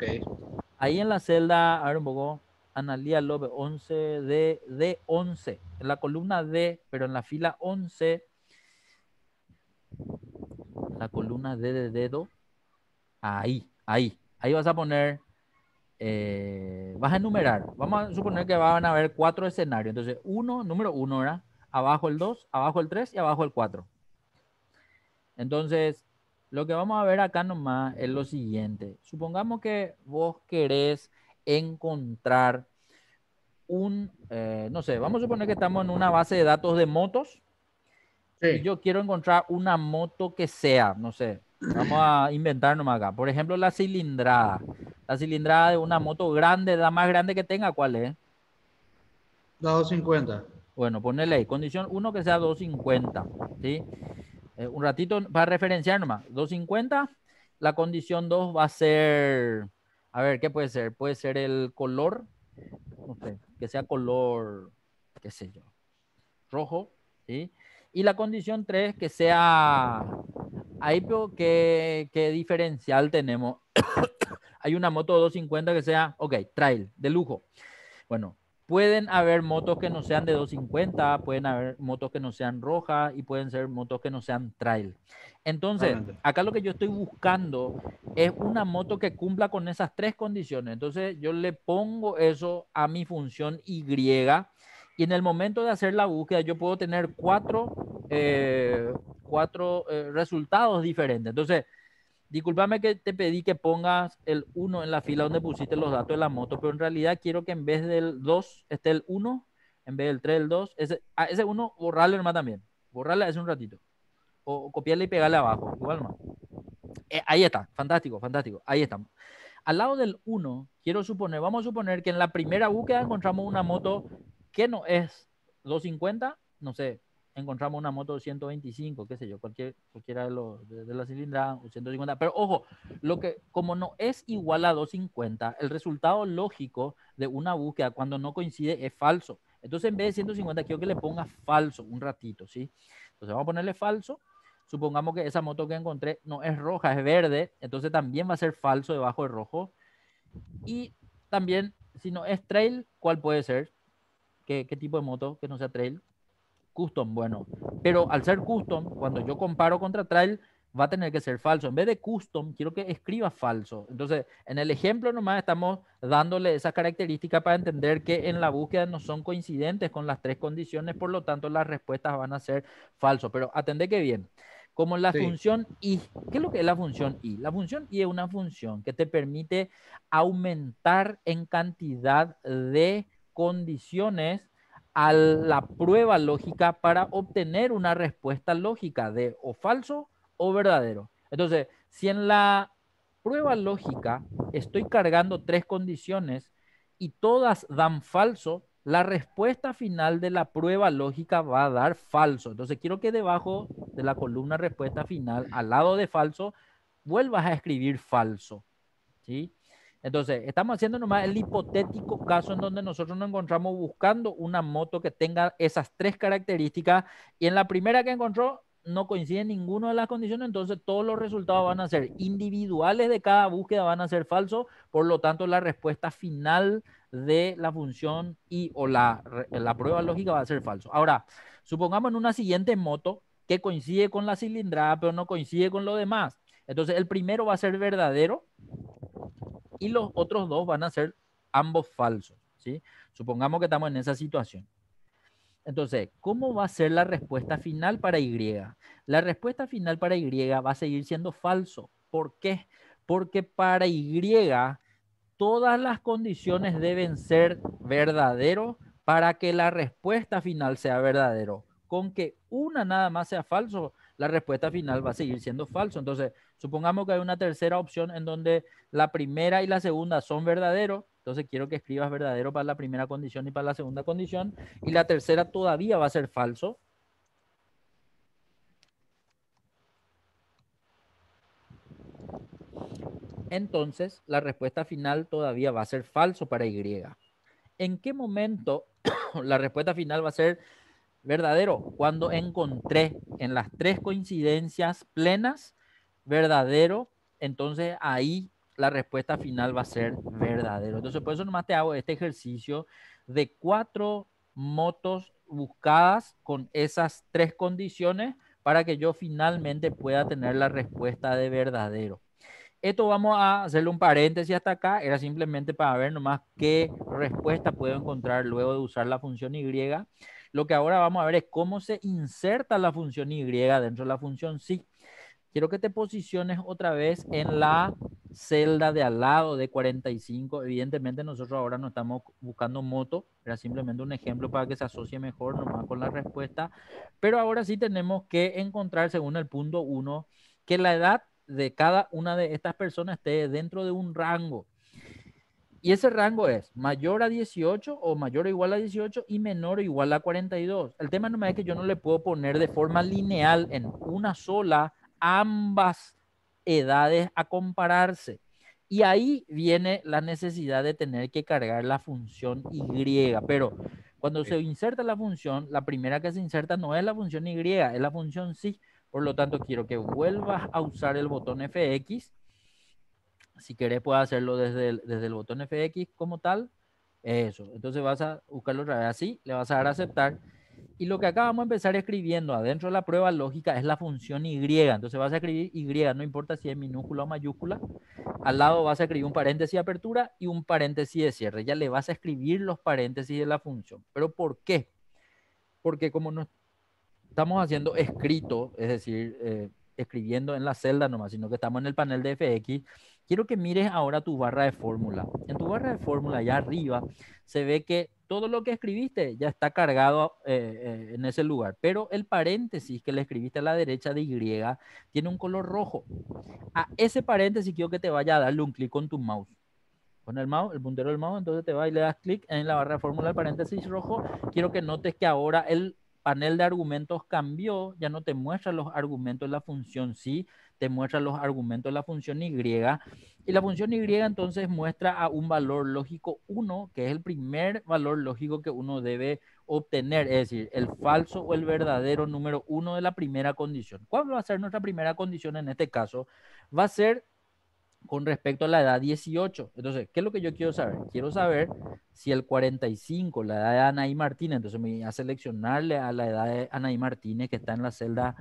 ahí en la celda, a ver un poco, Analía López, 11 de, de 11, en la columna D, pero en la fila 11, la columna D de dedo, ahí, ahí, ahí vas a poner, eh, vas a enumerar, vamos a suponer que van a haber cuatro escenarios, entonces uno, número uno, ¿verdad? Abajo el 2, abajo el 3 y abajo el 4. Entonces, lo que vamos a ver acá nomás es lo siguiente. Supongamos que vos querés encontrar un, eh, no sé, vamos a suponer que estamos en una base de datos de motos. Yo quiero encontrar una moto que sea, no sé, vamos a inventar nomás acá. Por ejemplo, la cilindrada. La cilindrada de una moto grande, la más grande que tenga, ¿cuál es? La 250. Bueno, ponele ahí, condición 1 que sea 250, ¿sí? Eh, un ratito para referenciar nomás. 250. La condición 2 va a ser, a ver, ¿qué puede ser? Puede ser el color, no sé, que sea color, qué sé yo, rojo, ¿sí? Y la condición 3 que sea, ahí ¿qué, qué diferencial tenemos? Hay una moto 250 que sea, ok, trail, de lujo. Bueno, Pueden haber motos que no sean de 250, pueden haber motos que no sean rojas y pueden ser motos que no sean trail. Entonces, acá lo que yo estoy buscando es una moto que cumpla con esas tres condiciones. Entonces, yo le pongo eso a mi función Y y en el momento de hacer la búsqueda yo puedo tener cuatro, eh, cuatro eh, resultados diferentes. Entonces, Disculpame que te pedí que pongas el 1 en la fila donde pusiste los datos de la moto, pero en realidad quiero que en vez del 2 esté el 1, en vez del 3 el 2. Ese, a ese 1 borrarle nomás también. Borrarle hace un ratito. O, copiarle y pegarle abajo. Igual más. Eh, ahí está. Fantástico, fantástico. Ahí estamos. Al lado del 1, quiero suponer, vamos a suponer que en la primera búsqueda encontramos una moto que no es 250, no sé, encontramos una moto 125, qué sé yo, cualquier, cualquiera de, los, de, la cilindrada, o 150. Pero ojo, lo que, como no es igual a 250, el resultado lógico de una búsqueda cuando no coincide es falso. Entonces, en vez de 150, quiero que le ponga falso un ratito, ¿sí? Entonces, vamos a ponerle falso. Supongamos que esa moto que encontré no es roja, es verde. Entonces, también va a ser falso debajo de rojo. Y también, si no es trail, ¿cuál puede ser? ¿Qué, qué tipo de moto que no sea trail? custom, bueno, pero al ser custom, cuando yo comparo contra trail, va a tener que ser falso. En vez de custom, quiero que escriba falso. Entonces, en el ejemplo nomás estamos dándole esa característica para entender que en la búsqueda no son coincidentes con las tres condiciones, por lo tanto las respuestas van a ser falso. Pero atendé que bien. Como la función i, ¿qué es lo que es la función i? La función i es una función que te permite aumentar en cantidad de condiciones a la prueba lógica para obtener una respuesta lógica de o falso o verdadero. Entonces, si en la prueba lógica estoy cargando tres condiciones y todas dan falso, la respuesta final de la prueba lógica va a dar falso. Entonces, quiero que debajo de la columna respuesta final, al lado de falso, vuelvas a escribir falso. ¿Sí? Entonces, estamos haciendo nomás el hipotético caso en donde nosotros nos encontramos buscando una moto que tenga esas tres características y en la primera que encontró no coincide ninguna de las condiciones, entonces todos los resultados van a ser individuales de cada búsqueda, van a ser falsos, por lo tanto la respuesta final de la función y o la, la prueba lógica va a ser falso. Ahora, supongamos en una siguiente moto que coincide con la cilindrada, pero no coincide con lo demás. Entonces el primero va a ser verdadero y los otros dos van a ser ambos falsos. ¿sí? Supongamos que estamos en esa situación. Entonces, ¿cómo va a ser la respuesta final para Y? La respuesta final para Y va a seguir siendo falso. ¿Por qué? Porque para Y todas las condiciones deben ser verdadero para que la respuesta final sea verdadero. Con que una nada más sea falso, la respuesta final va a seguir siendo falso. Entonces, supongamos que hay una tercera opción en donde la primera y la segunda son verdaderos. Entonces, quiero que escribas verdadero para la primera condición y para la segunda condición. Y la tercera todavía va a ser falso. Entonces, la respuesta final todavía va a ser falso para Y. ¿En qué momento la respuesta final va a ser verdadero cuando encontré en las tres coincidencias plenas verdadero, entonces ahí la respuesta final va a ser verdadero. Entonces, por eso nomás te hago este ejercicio de cuatro motos buscadas con esas tres condiciones para que yo finalmente pueda tener la respuesta de verdadero. Esto vamos a hacerle un paréntesis hasta acá, era simplemente para ver nomás qué respuesta puedo encontrar luego de usar la función y. Lo que ahora vamos a ver es cómo se inserta la función y dentro de la función sí. Quiero que te posiciones otra vez en la celda de al lado de 45. Evidentemente nosotros ahora no estamos buscando moto, era simplemente un ejemplo para que se asocie mejor nomás con la respuesta. Pero ahora sí tenemos que encontrar, según el punto 1, que la edad de cada una de estas personas esté dentro de un rango. Y ese rango es mayor a 18 o mayor o igual a 18 y menor o igual a 42. El tema no es que yo no le puedo poner de forma lineal en una sola ambas edades a compararse. Y ahí viene la necesidad de tener que cargar la función Y. Pero cuando se inserta la función, la primera que se inserta no es la función Y, es la función sí. Por lo tanto, quiero que vuelvas a usar el botón FX si querés, puedes hacerlo desde el, desde el botón FX como tal. Eso. Entonces vas a buscarlo otra vez así, le vas a dar a aceptar. Y lo que acá vamos a empezar escribiendo adentro de la prueba lógica es la función Y. Entonces vas a escribir Y, no importa si es minúscula o mayúscula. Al lado vas a escribir un paréntesis de apertura y un paréntesis de cierre. Ya le vas a escribir los paréntesis de la función. ¿Pero por qué? Porque como no estamos haciendo escrito, es decir, eh, escribiendo en la celda nomás, sino que estamos en el panel de FX, quiero que mires ahora tu barra de fórmula. En tu barra de fórmula, allá arriba, se ve que todo lo que escribiste ya está cargado eh, eh, en ese lugar, pero el paréntesis que le escribiste a la derecha de Y tiene un color rojo. A ese paréntesis quiero que te vaya a darle un clic con tu mouse. Con el mouse, el puntero del mouse, entonces te va y le das clic en la barra de fórmula del paréntesis rojo. Quiero que notes que ahora el panel de argumentos cambió, ya no te muestra los argumentos de la función sí, te muestra los argumentos de la función y. Y la función y entonces muestra a un valor lógico 1, que es el primer valor lógico que uno debe obtener, es decir, el falso o el verdadero número 1 de la primera condición. ¿Cuál va a ser nuestra primera condición en este caso? Va a ser con respecto a la edad 18. Entonces, ¿qué es lo que yo quiero saber? Quiero saber si el 45, la edad de Anaí Martínez, entonces me voy a seleccionarle a la edad de Anaí Martínez, que está en la celda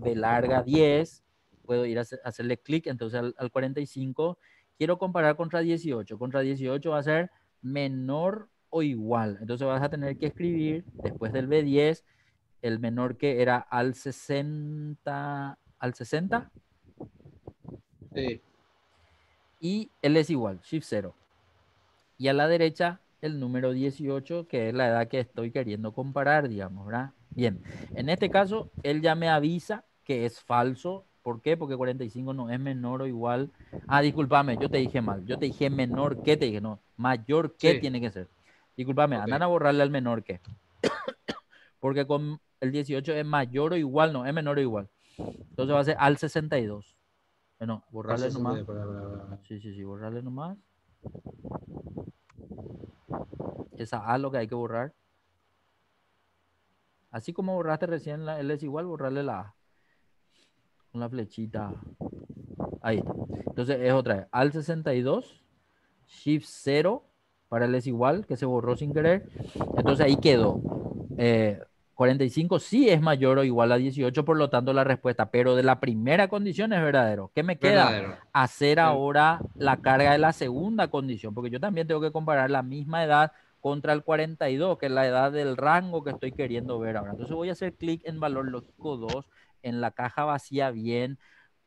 de larga 10. Puedo ir a hacerle clic entonces al, 45. Quiero comparar contra 18. Contra 18 va a ser menor o igual. Entonces vas a tener que escribir después del B10 el menor que era al 60. ¿Al 60? Sí y él es igual, shift 0. Y a la derecha el número 18, que es la edad que estoy queriendo comparar, digamos, ¿verdad? Bien, en este caso, él ya me avisa que es falso. ¿Por qué? Porque 45 no es menor o igual. Ah, discúlpame, yo te dije mal. Yo te dije menor que, te dije no, mayor que tiene que ser. Discúlpame, andan a borrarle al menor que. Porque con el 18 es mayor o igual, no, es menor o igual. Entonces va a ser al 62. Bueno, borrarle nomás. Sí, sí, sí, borrarle nomás. Esa A lo que hay que borrar. Así como borraste recién la L es igual, borrarle la A. Con la flechita. Ahí está. Entonces es otra vez. Al 62, Shift 0 para L es igual, que se borró sin querer. Entonces ahí quedó. Eh, 45 sí es mayor o igual a 18, por lo tanto la respuesta, pero de la primera condición es verdadero. ¿Qué me queda? Hacer ahora la carga de la segunda condición, porque yo también tengo que comparar la misma edad contra el 42, que es la edad del rango que estoy queriendo ver ahora. Entonces voy a hacer clic en valor lógico 2, en la caja vacía bien.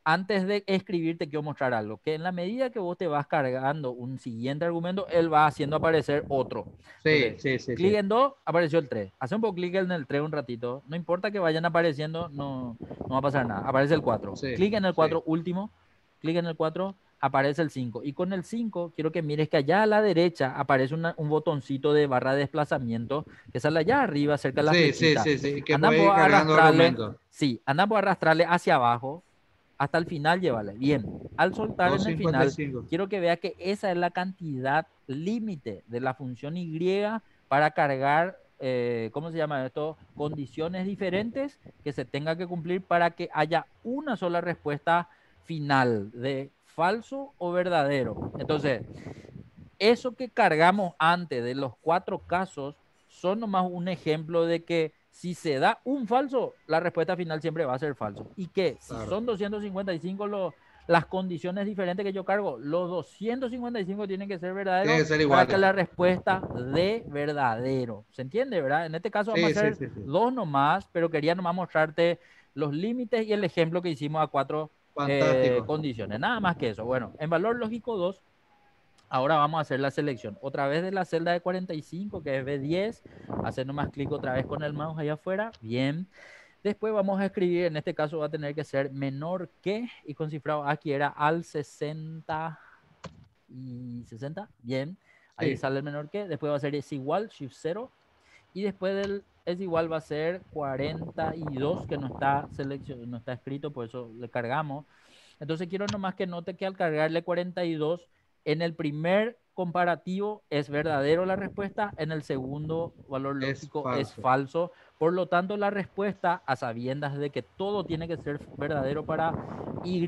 Antes de escribir te quiero mostrar algo, que en la medida que vos te vas cargando un siguiente argumento, él va haciendo aparecer otro. Sí, sí, sí. Clic en 2, apareció el 3. Hace un poco clic en el 3 un ratito. No importa que vayan apareciendo, no, no va a pasar nada. Aparece el 4. clic en el 4 último, clic en el 4, aparece el 5. Y con el 5, quiero que mires que allá a la derecha aparece un botoncito de barra de desplazamiento que sale allá arriba, cerca de la sí, Sí, sí, sí. Que andamos a arrastrarle, sí, andamos a arrastrarle hacia abajo hasta el final llévale. Bien, al soltar en el final, quiero que vea que esa es la cantidad límite de la función Y para cargar, eh, ¿cómo se llama esto? Condiciones diferentes que se tenga que cumplir para que haya una sola respuesta final de falso o verdadero. Entonces, eso que cargamos antes de los cuatro casos son nomás un ejemplo de que si se da un falso, la respuesta final siempre va a ser falso. Y que si son 255 las condiciones diferentes que yo cargo, los 255 tienen que ser verdaderos para que la respuesta de verdadero. ¿Se entiende, verdad? En este caso vamos a hacer dos nomás, pero quería nomás mostrarte los límites y el ejemplo que hicimos a cuatro eh, condiciones. Nada más que eso. Bueno, en valor lógico 2, ahora vamos a hacer la selección. Otra vez de la celda de 45, que es B10. Hacer nomás clic otra vez con el mouse allá afuera. Bien. Después vamos a escribir, en este caso va a tener que ser menor que, y con cifrado aquí era al 60 y 60. Bien. Ahí sale el menor que. Después va a ser es igual, shift 0. Y después del es igual va a ser 42, que no está seleccionado, no está escrito, por eso le cargamos. Entonces quiero nomás que note que al cargarle 42, en el primer comparativo es verdadero la respuesta, en el segundo valor lógico es falso. Por lo tanto, la respuesta, a sabiendas de que todo tiene que ser verdadero para Y,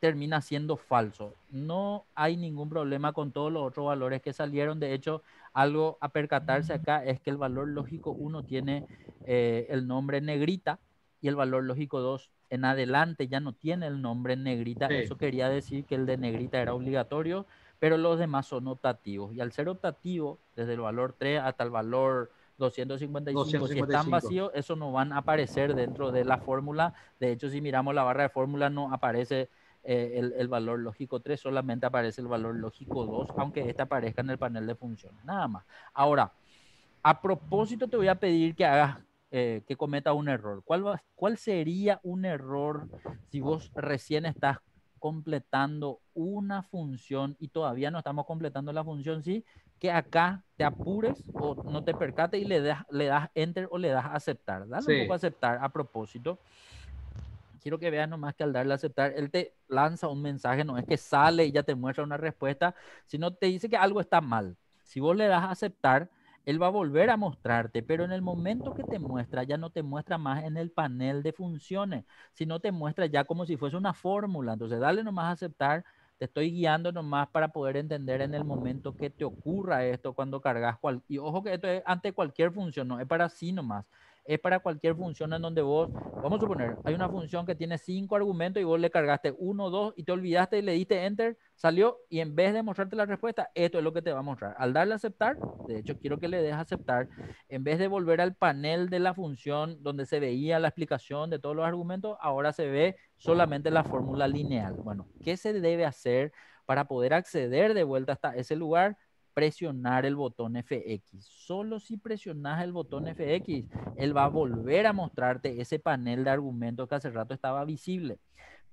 termina siendo falso. No hay ningún problema con todos los otros valores que salieron. De hecho, algo a percatarse acá es que el valor lógico 1 tiene eh, el nombre negrita y el valor lógico 2 en adelante ya no tiene el nombre negrita. Eso quería decir que el de negrita era obligatorio, pero los demás son optativos. Y al ser optativo, desde el valor 3 hasta el valor 255, si están vacíos, eso no van a aparecer dentro de la fórmula. De hecho, si miramos la barra de fórmula, no aparece eh, el, valor lógico 3, solamente aparece el valor lógico 2, aunque este aparezca en el panel de funciones, nada más. Ahora, a propósito te voy a pedir que hagas, eh, que cometa un error. ¿Cuál, ¿Cuál sería un error si vos recién estás completando una función y todavía no estamos completando la función, sí, que acá te apures o no te percates y le das, le das enter o le das aceptar. Dale un poco aceptar a propósito quiero que veas nomás que al darle a aceptar, él te lanza un mensaje, no es que sale y ya te muestra una respuesta, sino te dice que algo está mal. Si vos le das aceptar, él va a volver a mostrarte, pero en el momento que te muestra, ya no te muestra más en el panel de funciones, sino te muestra ya como si fuese una fórmula. Entonces, dale nomás a aceptar. Te estoy guiando nomás para poder entender en el momento que te ocurra esto cuando cargas cual y ojo que esto es ante cualquier función, no es para sí nomás es para cualquier función en donde vos, vamos a suponer, hay una función que tiene cinco argumentos y vos le cargaste uno, dos y te olvidaste y le diste enter, salió y en vez de mostrarte la respuesta, esto es lo que te va a mostrar. Al darle a aceptar, de hecho quiero que le des aceptar, en vez de volver al panel de la función donde se veía la explicación de todos los argumentos, ahora se ve solamente la fórmula lineal. Bueno, ¿qué se debe hacer para poder acceder de vuelta hasta ese lugar? Presionar el botón FX. Solo si presionas el botón FX, él va a volver a mostrarte ese panel de argumentos que hace rato estaba visible.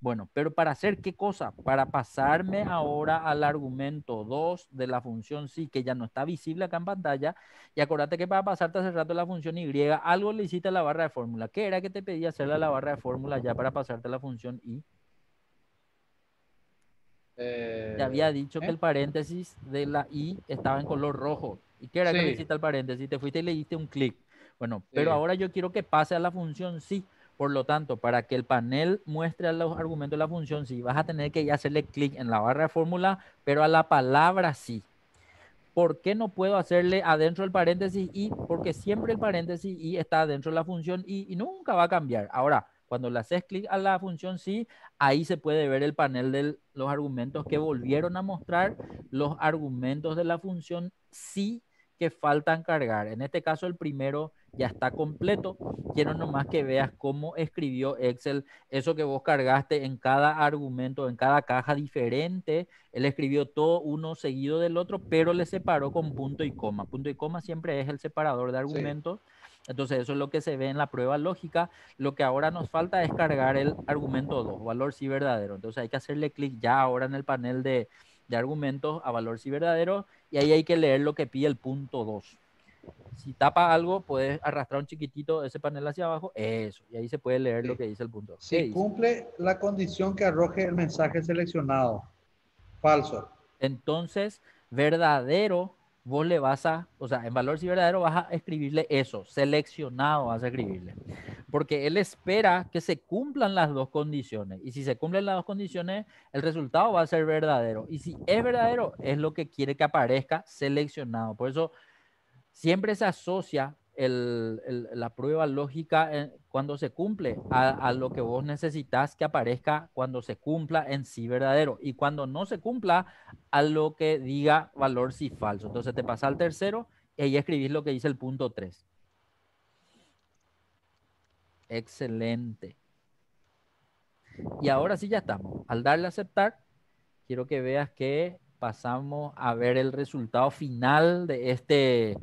Bueno, pero para hacer qué cosa? Para pasarme ahora al argumento 2 de la función sí, que ya no está visible acá en pantalla. Y acuérdate que para pasarte hace rato la función Y, algo le hiciste a la barra de fórmula. ¿Qué era que te pedía hacerle a la barra de fórmula ya para pasarte la función Y? Te había dicho que el paréntesis de la I estaba en color rojo. ¿Y qué era que necesita el paréntesis? Te fuiste y le diste un clic. Bueno, pero ahora yo quiero que pase a la función sí. Por lo tanto, para que el panel muestre los argumentos de la función sí, vas a tener que hacerle clic en la barra de fórmula, pero a la palabra sí. ¿Por qué no puedo hacerle adentro del paréntesis y? Porque siempre el paréntesis y está dentro de la función y, y nunca va a cambiar. Ahora, cuando le haces clic a la función sí, ahí se puede ver el panel de los argumentos que volvieron a mostrar los argumentos de la función sí que faltan cargar. En este caso, el primero ya está completo. Quiero nomás que veas cómo escribió Excel eso que vos cargaste en cada argumento, en cada caja diferente. Él escribió todo uno seguido del otro, pero le separó con punto y coma. Punto y coma siempre es el separador de argumentos. Entonces, eso es lo que se ve en la prueba lógica. Lo que ahora nos falta es cargar el argumento 2, valor sí verdadero. Entonces, hay que hacerle clic ya ahora en el panel de, de argumentos a valor sí verdadero y ahí hay que leer lo que pide el punto 2. Si tapa algo, puedes arrastrar un chiquitito ese panel hacia abajo, eso, y ahí se puede leer lo que dice el punto. Si cumple la condición que arroje el mensaje seleccionado, falso. Entonces, verdadero, vos le vas a, o sea, en valor si verdadero vas a escribirle eso, seleccionado vas a escribirle. Porque él espera que se cumplan las dos condiciones. Y si se cumplen las dos condiciones, el resultado va a ser verdadero. Y si es verdadero, es lo que quiere que aparezca seleccionado. Por eso siempre se asocia la prueba lógica eh, cuando se cumple a, lo que vos necesitas que aparezca cuando se cumpla en sí verdadero y cuando no se cumpla a lo que diga valor sí falso. Entonces te pasa al tercero y ahí escribís lo que dice el punto 3. Excelente. Y ahora sí ya estamos. Al darle a aceptar, quiero que veas que pasamos a ver el resultado final de este,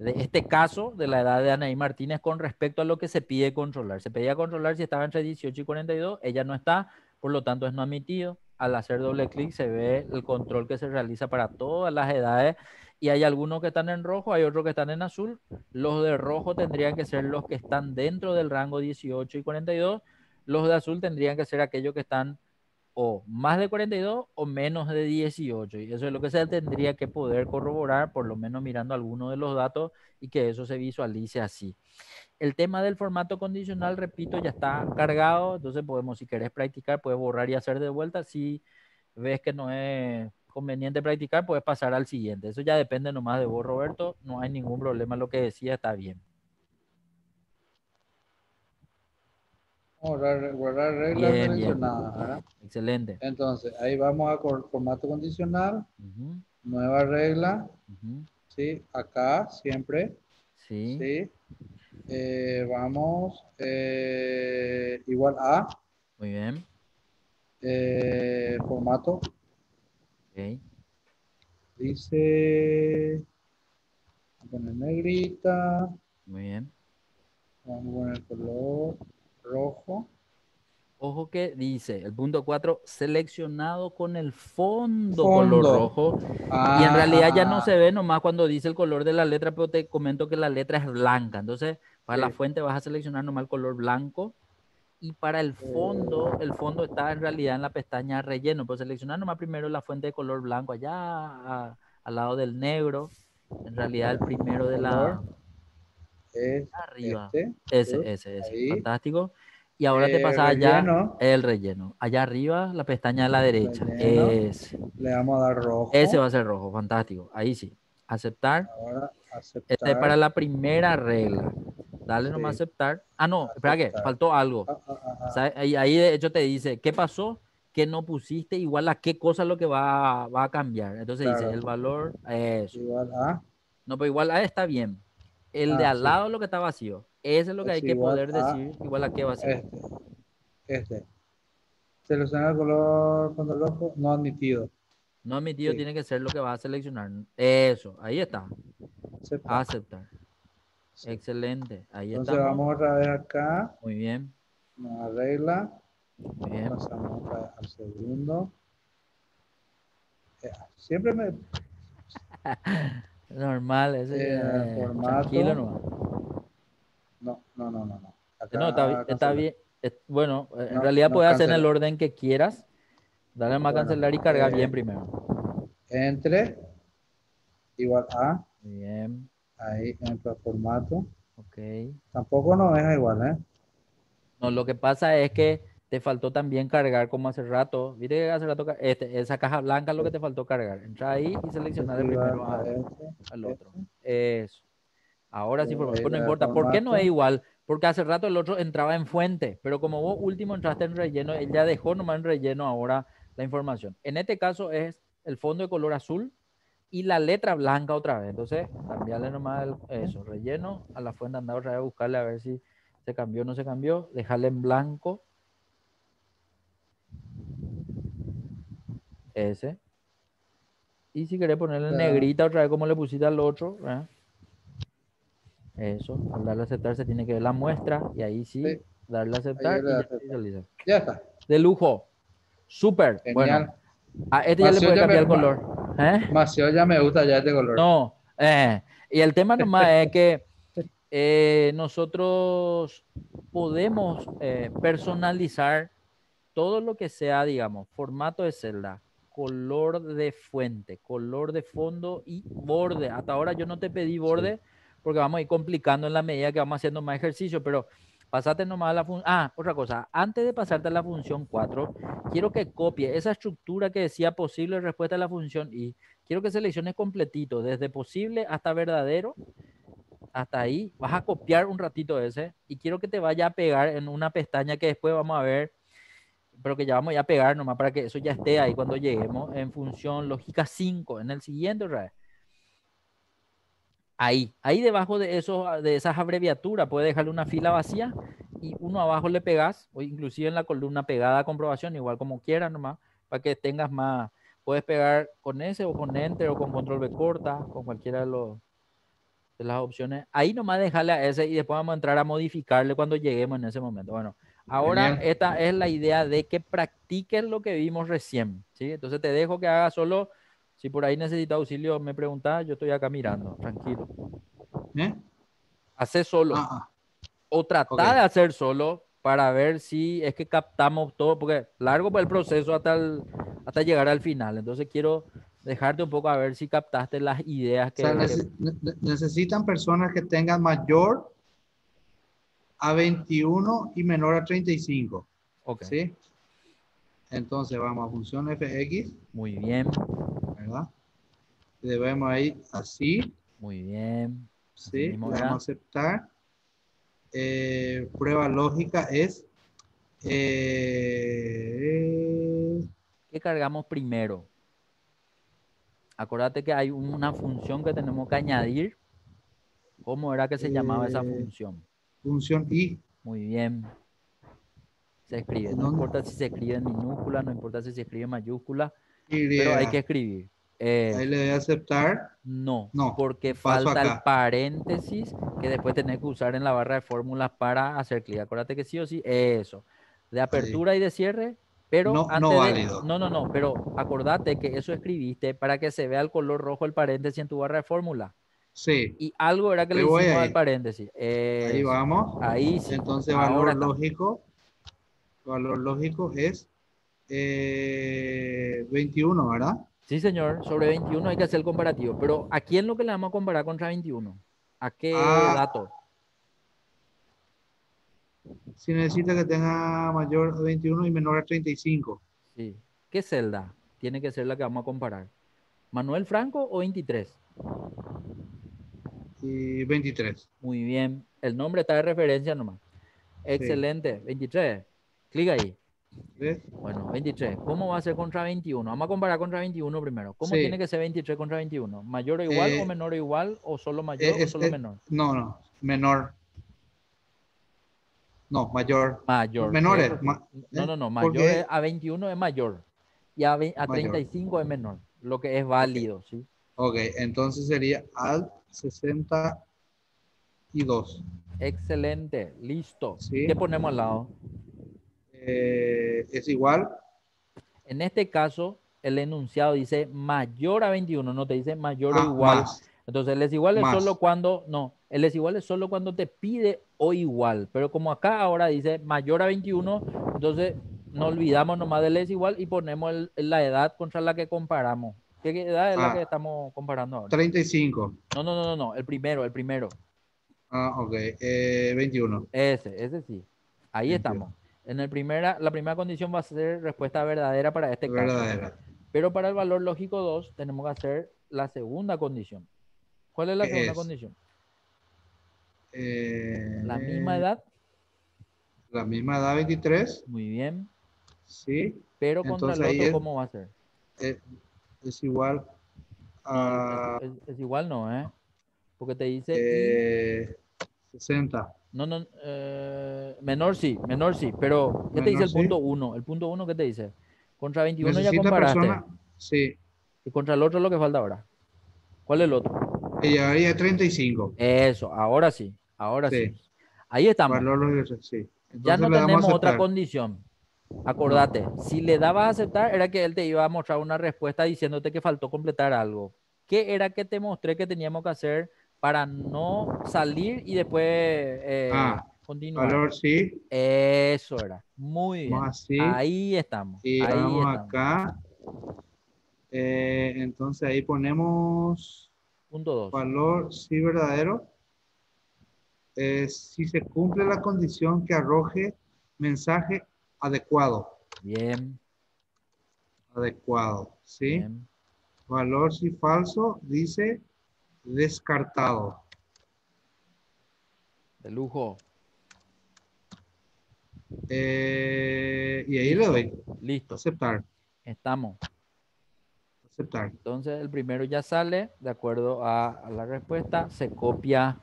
de este caso de la edad de Anaí Martínez con respecto a lo que se pide controlar. Se pedía controlar si estaba entre 18 y 42, ella no está, por lo tanto es no admitido. Al hacer doble clic se ve el control que se realiza para todas las edades y hay algunos que están en rojo, hay otros que están en azul. Los de rojo tendrían que ser los que están dentro del rango 18 y 42. Los de azul tendrían que ser aquellos que están o más de 42 o menos de 18. Y eso es lo que se tendría que poder corroborar, por lo menos mirando algunos de los datos y que eso se visualice así. El tema del formato condicional, repito, ya está cargado, entonces podemos, si querés practicar, puedes borrar y hacer de vuelta. Si ves que no es conveniente practicar, puedes pasar al siguiente. Eso ya depende nomás de vos, Roberto. No hay ningún problema, lo que decía está bien. Guardar, reglas mencionadas. Excelente. Entonces, ahí vamos a formato condicional, nueva regla, ¿sí? Acá, siempre. Sí. ¿sí? Eh, vamos, eh, igual a. Muy bien. Eh, formato. Ok. Dice, vamos a poner negrita. Muy bien. Vamos a poner color rojo. Ojo que dice, el punto 4, seleccionado con el fondo, color rojo. y en realidad ya no ah. se ve nomás cuando dice el color de la letra, pero te comento que la letra es blanca. Entonces, para la fuente vas a seleccionar nomás el color blanco. Y para el fondo, el fondo está en realidad en la pestaña relleno. Pues seleccionar nomás primero la fuente de color blanco allá al lado del negro. En realidad el primero de la arriba. Este, ese, ese, ese. Fantástico. Y ahora te pasa allá el relleno. Allá arriba, la pestaña de la derecha. Ese. Le vamos a dar rojo. Ese va a ser rojo, fantástico. Ahí sí. Aceptar. Ahora, aceptar. Este es para la primera regla. Dale nomás aceptar. Ah, no, espera que faltó algo. Ah, ah, ah, ahí, ahí, de hecho te dice, ¿qué pasó? Que no pusiste igual a qué cosa lo que va, va a cambiar. Entonces dice el valor, eso. Igual a. No, pero igual a está bien. El de al lado lo que está vacío. Eso es lo que hay que poder decir. Igual a qué vacío. Este. este. Seleccionar el color cuando rojo no admitido. No admitido tiene que ser lo que va a seleccionar. Eso, ahí está. Aceptar. Excelente. Ahí Entonces vamos otra vez acá. Muy bien. Nueva regla. Muy bien. Pasamos otra vez al segundo. Siempre me... Normal, ese eh, formato. tranquilo no. No, no, no, no. no, está, está bien. Bueno, eh, en realidad puedes hacer en el orden que quieras. Dale más cancelar y cargar bien primero. Entre igual a. Bien. Ahí entra formato. Ok. Tampoco no es igual, ¿eh? No, lo que pasa es que te faltó también cargar como hace rato. Viste que hace rato este, esa caja blanca es lo que te faltó cargar. Entra ahí y selecciona de primero al otro. Eso. Ahora sí, por no importa. ¿Por qué no es igual? Porque hace rato el otro entraba en fuente, pero como vos último entraste en relleno, él ya dejó nomás en relleno ahora la información. En este caso es el fondo de color azul, y la letra blanca otra vez. Entonces, cambiarle nomás el- eso, relleno a la fuente, andar otra vez a buscarle a ver si se cambió o no se cambió, dejarle en blanco. Ese. Y si querés ponerle en Ya. negrita otra vez como le pusiste al otro, ¿verdad? Eso, al darle a aceptar se tiene que ver la muestra y ahí sí, Sí. darle a aceptar y ya aceptar. Ya está. De lujo. Súper. Bueno, a este ya le puede cambiar el color. ¿Eh? Demasiado ya me gusta ya este color. No, eh, y el tema nomás es que eh, nosotros podemos eh, personalizar todo lo que sea, digamos, formato de celda, color de fuente, color de fondo y borde. Hasta ahora yo no te pedí borde porque vamos a ir complicando en la medida que vamos haciendo más ejercicio, pero pasate nomás a la función. Ah, otra cosa, antes de pasarte a la función 4, quiero que copie esa estructura que decía posible respuesta a la función y quiero que selecciones completito, desde posible hasta verdadero, hasta ahí, vas a copiar un ratito ese y quiero que te vaya a pegar en una pestaña que después vamos a ver, pero que ya vamos a pegar nomás para que eso ya esté ahí cuando lleguemos en función lógica 5, en el siguiente. Ahí, ahí debajo de, esos, de esas abreviaturas puedes dejarle una fila vacía y uno abajo le pegas, o inclusive en la columna pegada a comprobación, igual como quieras nomás, para que tengas más, puedes pegar con ese o con enter o con control B corta, con cualquiera de, los, de las opciones. Ahí nomás dejarle a ese y después vamos a entrar a modificarle cuando lleguemos en ese momento. Bueno, ahora Genial. esta es la idea de que practiques lo que vimos recién, ¿sí? Entonces te dejo que hagas solo, si por ahí necesitas auxilio, me preguntas, yo estoy acá mirando, tranquilo. ¿Eh? Hace solo Ah, ah. o tratar Ok. de hacer solo para ver si es que captamos todo, porque largo pues el proceso hasta, el- hasta llegar al final. Entonces quiero dejarte un poco a ver si captaste las ideas O que... sea, que- nece- ne- necesitan personas que tengan mayor a 21 y menor a 35. ok, ¿Sí? Entonces vamos a función fx, Muy bien, ¿verdad? Le vemos ahí así, muy bien. ¿sí? Le vamos a aceptar. Eh, prueba lógica es eh, ¿Qué cargamos primero? Acordate que hay una función que tenemos que añadir. ¿Cómo era que se llamaba esa Eh, función? Función y. Muy bien. Se escribe. No importa si se escribe en minúscula, no importa si se escribe en mayúscula, y. pero hay que escribir. Eh, Ahí le doy a aceptar. No, No, porque falta el paréntesis que después tenés que usar en la barra de fórmulas para hacer clic. Acuérdate que sí o sí, eso. De apertura y de cierre, pero No- antes no de- no, no, no, pero acordate que eso escribiste para que se vea el color rojo el paréntesis en tu barra de fórmula. Sí. Y algo era que le hicimos al paréntesis. Ahí Eso. vamos. Ahí sí. Entonces, valor lógico. Valor lógico es eh, 21, ¿verdad? Sí, señor. Sobre 21 hay que hacer el comparativo. Pero ¿a quién lo que le vamos a comparar contra 21? ¿A qué Ah. dato? Si necesita que tenga mayor a 21 y menor a 35. Sí. ¿Qué celda tiene que ser la que vamos a comparar? ¿Manuel Franco o 23? Y 23. Muy bien. El nombre está de referencia nomás. Excelente. 23. Clic ahí. ¿Ves? Bueno, 23. ¿Cómo va a ser contra 21? Vamos a comparar contra 21 primero. ¿Cómo Sí. tiene que ser 23 contra 21? ¿Mayor o igual Eh, o menor o igual o solo mayor Eh, o solo menor? No, no. Menor. No, mayor. Mayor. menores, ¿eh? no, ¿eh? no, no. Mayor Porque- es- a 21 es mayor. Y a, a Mayor. 35 es menor. Lo que es válido, ¿sí? Ok, entonces sería al 62. Excelente. Listo. Sí. ¿Qué ponemos al lado? Eh, es igual. En este caso, el enunciado dice mayor a 21, no te dice mayor o a igual. más. Entonces, el es igual es Más. solo cuando, no, el es igual es solo cuando te pide o igual. Pero como acá ahora dice mayor a 21, entonces no olvidamos nomás del es igual y ponemos el- la edad contra la que comparamos. ¿Qué edad es la Ah. que estamos comparando ahora? 35. No, no, no, no, no, el primero, el primero. Ah, ok. Eh, 21. Ese, ese sí. Ahí 21. estamos. En el primera, la primera condición va a ser respuesta verdadera para este caso. Verdadera. Pero para el valor lógico 2 tenemos que hacer la segunda condición. ¿Cuál es la ¿Qué segunda es? condición? Eh, La misma edad, La misma edad, 23. muy bien. Sí. Pero contra Entonces el otro, es- ¿cómo va a ser? eh, es igual a Es, es igual, no, ¿eh? Porque te dice. y- eh, 60. No, no, eh, menor sí, menor sí, pero ¿qué te dice Menor el sí. punto 1? El punto 1, ¿qué te dice? Contra 21 ya Necesita comparaste. persona, sí, Y contra el otro es lo que falta ahora. ¿Cuál es el otro? que llegaría a 35. Eso, ahora sí, ahora sí. Sí. Ahí estamos. Valor sí. Ya Entonces no le damos a tenemos otra condición. Acordate, si le dabas a aceptar, era que él te iba a mostrar una respuesta diciéndote que faltó completar algo. ¿Qué era que te mostré que teníamos que hacer para no salir y después eh, Ah, continuar? Valor sí. Eso era. Muy bien. Así. Ahí estamos. Y ahí vamos estamos. acá. Eh, entonces ahí ponemos Punto 2. valor sí verdadero. Eh, si se cumple la condición que arroje mensaje adecuado. Bien. Adecuado. ¿sí? bien. Valor si falso dice descartado. De lujo. Eh, y ahí le doy Listo. aceptar. Estamos. Aceptar. Entonces el primero ya sale de acuerdo a, a la respuesta. Se copia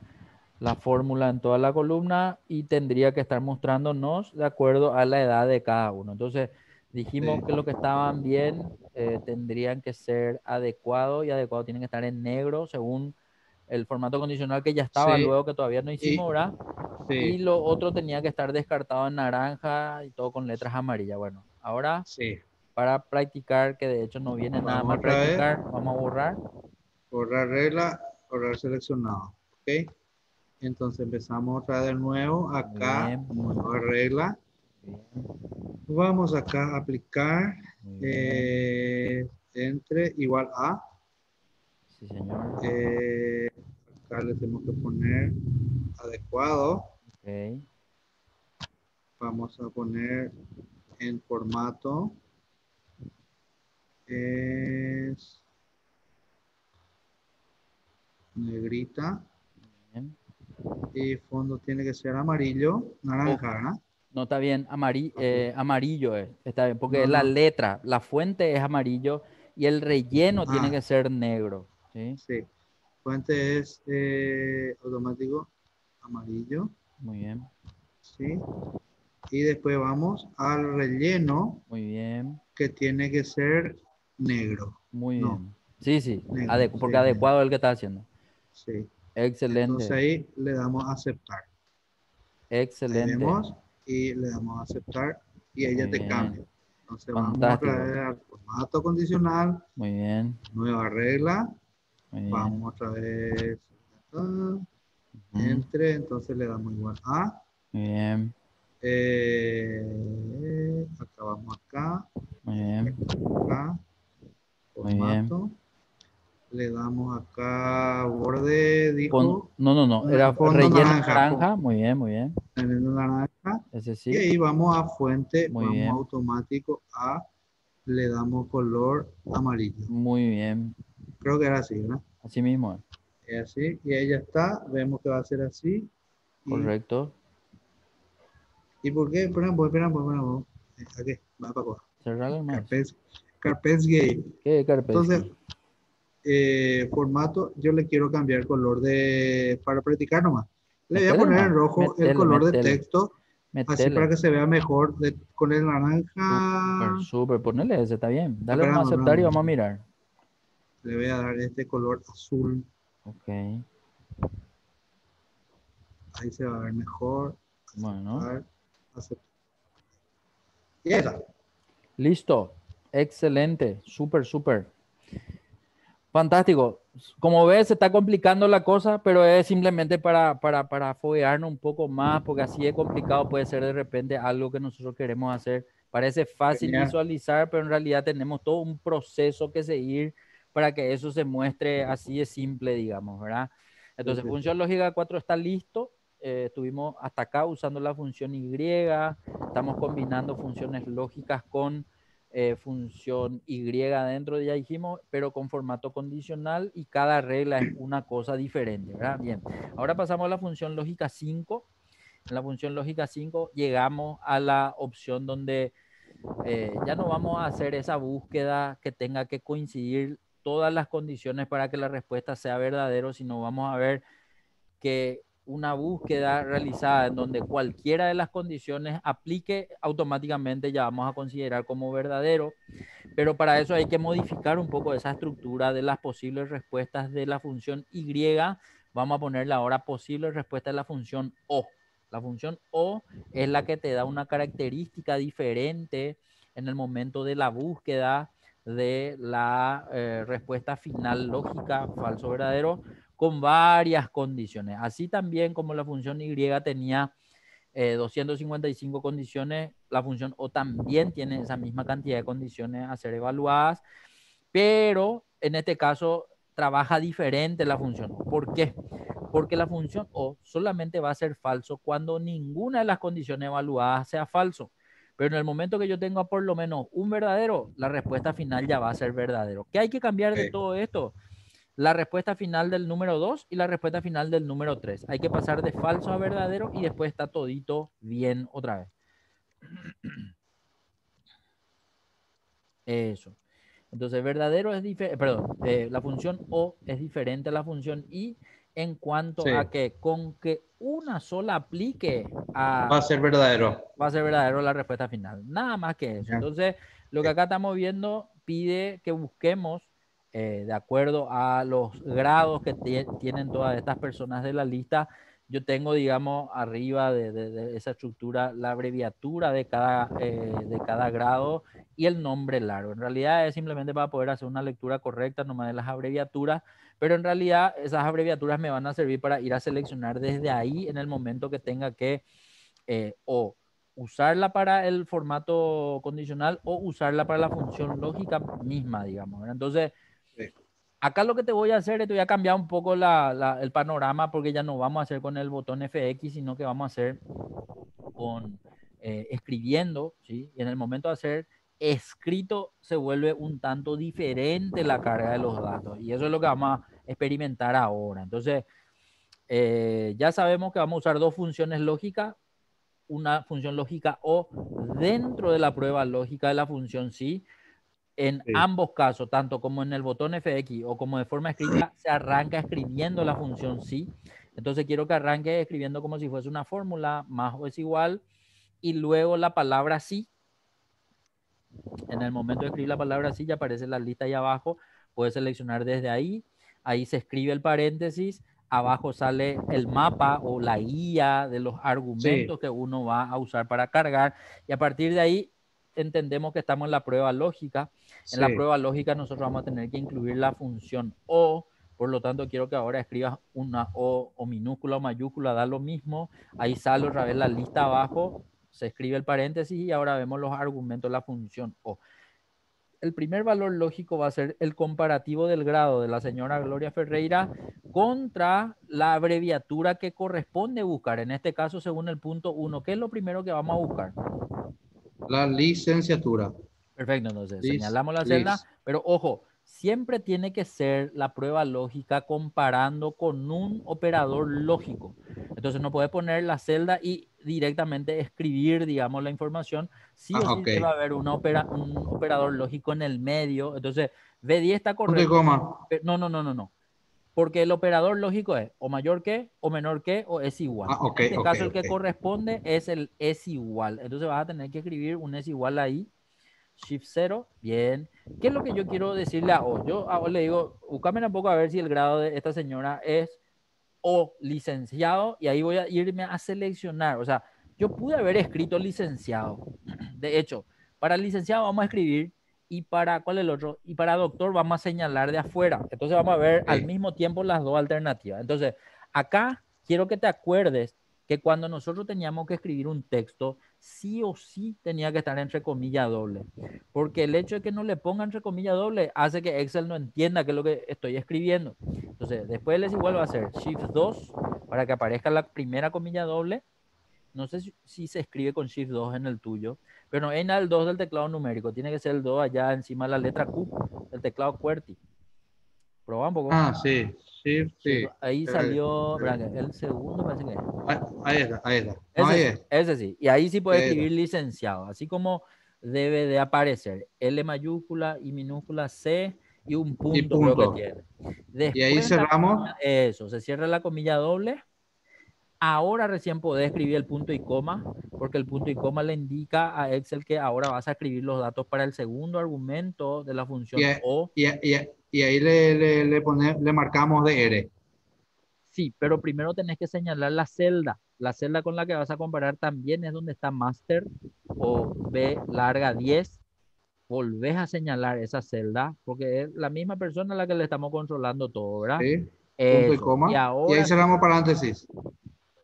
la fórmula en toda la columna y tendría que estar mostrándonos de acuerdo a la edad de cada uno. Entonces dijimos Sí. que los que estaban bien eh, tendrían que ser adecuados y adecuado tienen que estar en negro según el formato condicional que ya estaba Sí. luego que todavía no hicimos, ¿verdad? Y Sí. lo otro tenía que estar descartado en naranja y todo con letras amarillas. Bueno, ahora Sí. para practicar, que de hecho no viene nada Vamos más otra vez. practicar, vamos a borrar. Borrar regla, borrar seleccionado. ¿Ok? Entonces empezamos otra de nuevo. Acá, bien. nueva regla. Bien, Vamos acá a aplicar eh, entre igual a. Sí, señor. eh, acá le tenemos que poner adecuado. Ok. Vamos a poner en formato. Es negrita. Y fondo tiene que ser amarillo, naranja, ¿verdad? No está bien, amari- eh, amarillo es, está bien, porque No, es la no. letra, la fuente es amarillo y el relleno tiene Ah. que ser negro. ¿sí? Sí. Fuente es eh, automático amarillo, Muy bien, ¿sí? Y después vamos al relleno muy bien, que tiene que ser negro, muy No. bien. Sí, sí, Negro, ade- sí, porque adecuado es el que está haciendo. sí. Excelente, Entonces ahí le damos a aceptar. Excelente. vemos y le damos a aceptar y ella te cambia. Entonces Fantástico. vamos otra vez al formato condicional, Muy bien, nueva regla, muy bien. vamos otra vez entre, entonces le damos igual a, Muy bien, eh, acá vamos acá, muy bien, acá, Muy bien. Le damos acá borde, dijo, no, no, no, era relleno naranja, naranja, muy bien, muy bien. en el naranja, Ese y sí, ahí vamos a fuente, Muy vamos bien. automático a, le damos color amarillo. muy bien. Creo que era así, ¿verdad? Así mismo es. Es así, y ahí ya está, vemos que va a ser así. Y, Correcto. ¿Y por qué? Espera, espera, espera. Eh, Aquí, va para acá. Cerrar el más. Carpets, Carpets Gay. ¿Qué carpeta? Entonces, eh, formato, yo le quiero cambiar color de, para practicar nomás. Le voy a poner en rojo metele, el color de metele. texto, así para que se vea mejor de- con el naranja. Súper, ponele ese, está bien. Dale vamos a aceptar y vamos a mirar. Le voy a dar este color azul, Ok, ahí se va a ver mejor. bueno. Aceptar. Y. Listo. Excelente. Súper, súper. Fantástico. Como ves, se está complicando la cosa, pero es simplemente para, para, para foguearnos un poco más, porque así de complicado puede ser de repente algo que nosotros queremos hacer. Parece fácil Genial. visualizar, pero en realidad tenemos todo un proceso que seguir para que eso se muestre así de simple, digamos, ¿verdad? Entonces, sí, sí. función lógica 4 está listo. Eh, estuvimos hasta acá usando la función Y. Estamos combinando funciones lógicas con eh, función Y dentro, ya dijimos, pero con formato condicional y cada regla es una cosa diferente, ¿verdad? Bien, ahora pasamos a la función lógica 5. En la función lógica 5 llegamos a la opción donde eh, ya no vamos a hacer esa búsqueda que tenga que coincidir todas las condiciones para que la respuesta sea verdadero, sino vamos a ver que una búsqueda realizada en donde cualquiera de las condiciones aplique automáticamente ya vamos a considerar como verdadero, pero para eso hay que modificar un poco esa estructura de las posibles respuestas de la función y. Vamos a ponerle ahora posible respuesta de la función o. La función o es la que te da una característica diferente en el momento de la búsqueda de la eh, respuesta final lógica, falso verdadero, con varias condiciones. Así también como la función y tenía 255 eh, condiciones, la función o también tiene esa misma cantidad de condiciones a ser evaluadas, pero en este caso trabaja diferente la función. ¿Por qué? Porque la función o solamente va a ser falso cuando ninguna de las condiciones evaluadas sea falso. Pero en el momento que yo tenga por lo menos un verdadero, la respuesta final ya va a ser verdadero. ¿Qué hay que cambiar de todo esto? La respuesta final del número 2 y la respuesta final del número 3. Hay que pasar de falso a verdadero y después está todito bien otra vez. Eso. Entonces, verdadero es diferente, perdón, eh, la función O es diferente a la función I en cuanto a que con que una sola aplique a... Va a ser verdadero. Va a ser verdadero la respuesta final. Nada más que eso. Entonces, lo que acá estamos viendo pide que busquemos eh, de acuerdo a los grados que tienen todas estas personas de la lista, yo tengo, digamos, arriba de, esa estructura la abreviatura de cada, eh, de cada grado y el nombre largo. En realidad es simplemente para poder hacer una lectura correcta nomás de las abreviaturas, pero en realidad esas abreviaturas me van a servir para ir a seleccionar desde ahí en el momento que tenga que eh, o usarla para el formato condicional o usarla para la función lógica misma, digamos. Entonces, Acá lo que te voy a hacer es te voy a cambiar un poco el panorama porque ya no vamos a hacer con el botón FX, sino que vamos a hacer con eh, escribiendo, ¿sí? Y en el momento de hacer escrito se vuelve un tanto diferente la carga de los datos. Y eso es lo que vamos a experimentar ahora. Entonces, eh, ya sabemos que vamos a usar dos funciones lógicas, una función lógica o dentro de la prueba lógica de la función sí, en ambos casos, tanto como en el botón FX o como de forma escrita, se arranca escribiendo la función sí. Entonces quiero que arranque escribiendo como si fuese una fórmula, más o es igual, y luego la palabra sí. En el momento de escribir la palabra sí, ya aparece la lista ahí abajo. Puedes seleccionar desde ahí. Ahí se escribe el paréntesis. Abajo sale el mapa o la guía de los argumentos que uno va a usar para cargar. Y a partir de ahí entendemos que estamos en la prueba lógica. En la prueba lógica nosotros vamos a tener que incluir la función o, por lo tanto quiero que ahora escribas una o, o minúscula o mayúscula, da lo mismo. Ahí sale otra vez la lista abajo, se escribe el paréntesis y ahora vemos los argumentos de la función o. El primer valor lógico va a ser el comparativo del grado de la señora Gloria Ferreira contra la abreviatura que corresponde buscar. En este caso, según el punto 1, ¿qué es lo primero que vamos a buscar? La licenciatura. Perfecto, entonces señalamos la celda, pero ojo, siempre tiene que ser la prueba lógica comparando con un operador lógico. Entonces no puede poner la celda y directamente escribir, digamos, la información. Sí o ah, sí va a haber una un operador lógico en el medio. Entonces, B10 está correcto. No, no, no, no, no. Porque el operador lógico es o mayor que, o menor que, o es igual. Ah, en este caso, el que corresponde es el es igual. Entonces vas a tener que escribir un es igual ahí. Shift 0, bien. ¿Qué es lo que yo quiero decirle a O? Yo a O le digo, búscame un poco a ver si el grado de esta señora es O licenciado y ahí voy a irme a seleccionar. O sea, yo pude haber escrito licenciado. De hecho, para licenciado vamos a escribir y para, ¿cuál es el otro? Y para doctor vamos a señalar de afuera. Entonces vamos a ver al mismo tiempo las dos alternativas. Entonces, acá quiero que te acuerdes que cuando nosotros teníamos que escribir un texto, sí o sí tenía que estar entre comillas doble. Porque el hecho de que no le ponga entre comillas doble hace que Excel no entienda qué es lo que estoy escribiendo. Entonces, después les igual va a ser Shift 2 para que aparezca la primera comilla doble. No sé si, se escribe con Shift 2 en el tuyo. Pero no es el 2 del teclado numérico, tiene que ser el 2 allá encima de la letra Q del teclado QWERTY. Probá un poco. Ah, sí, sí, sí. Ahí salió, el segundo parece que ah, Ahí está, ahí está. Ese, ese, sí, y ahí sí puede escribir licenciado, así como debe de aparecer L mayúscula y minúscula C y un punto, Y creo punto. que tiene. Y ahí Después cerramos. comilla- Eso, se cierra la comilla doble. Ahora recién podés escribir el punto y coma, porque el punto y coma le indica a Excel que ahora vas a escribir los datos para el segundo argumento de la función Y, o. y, y y ahí le, le, le, pone- le marcamos DR. Sí, pero primero tenés que señalar la celda. La celda con la que vas a comparar también es donde está master o B larga 10. Volvés a señalar esa celda porque es la misma persona a la que le estamos controlando todo, ¿verdad? ¿sí? Punto y coma. Y Y, ahora ahí cerramos paréntesis.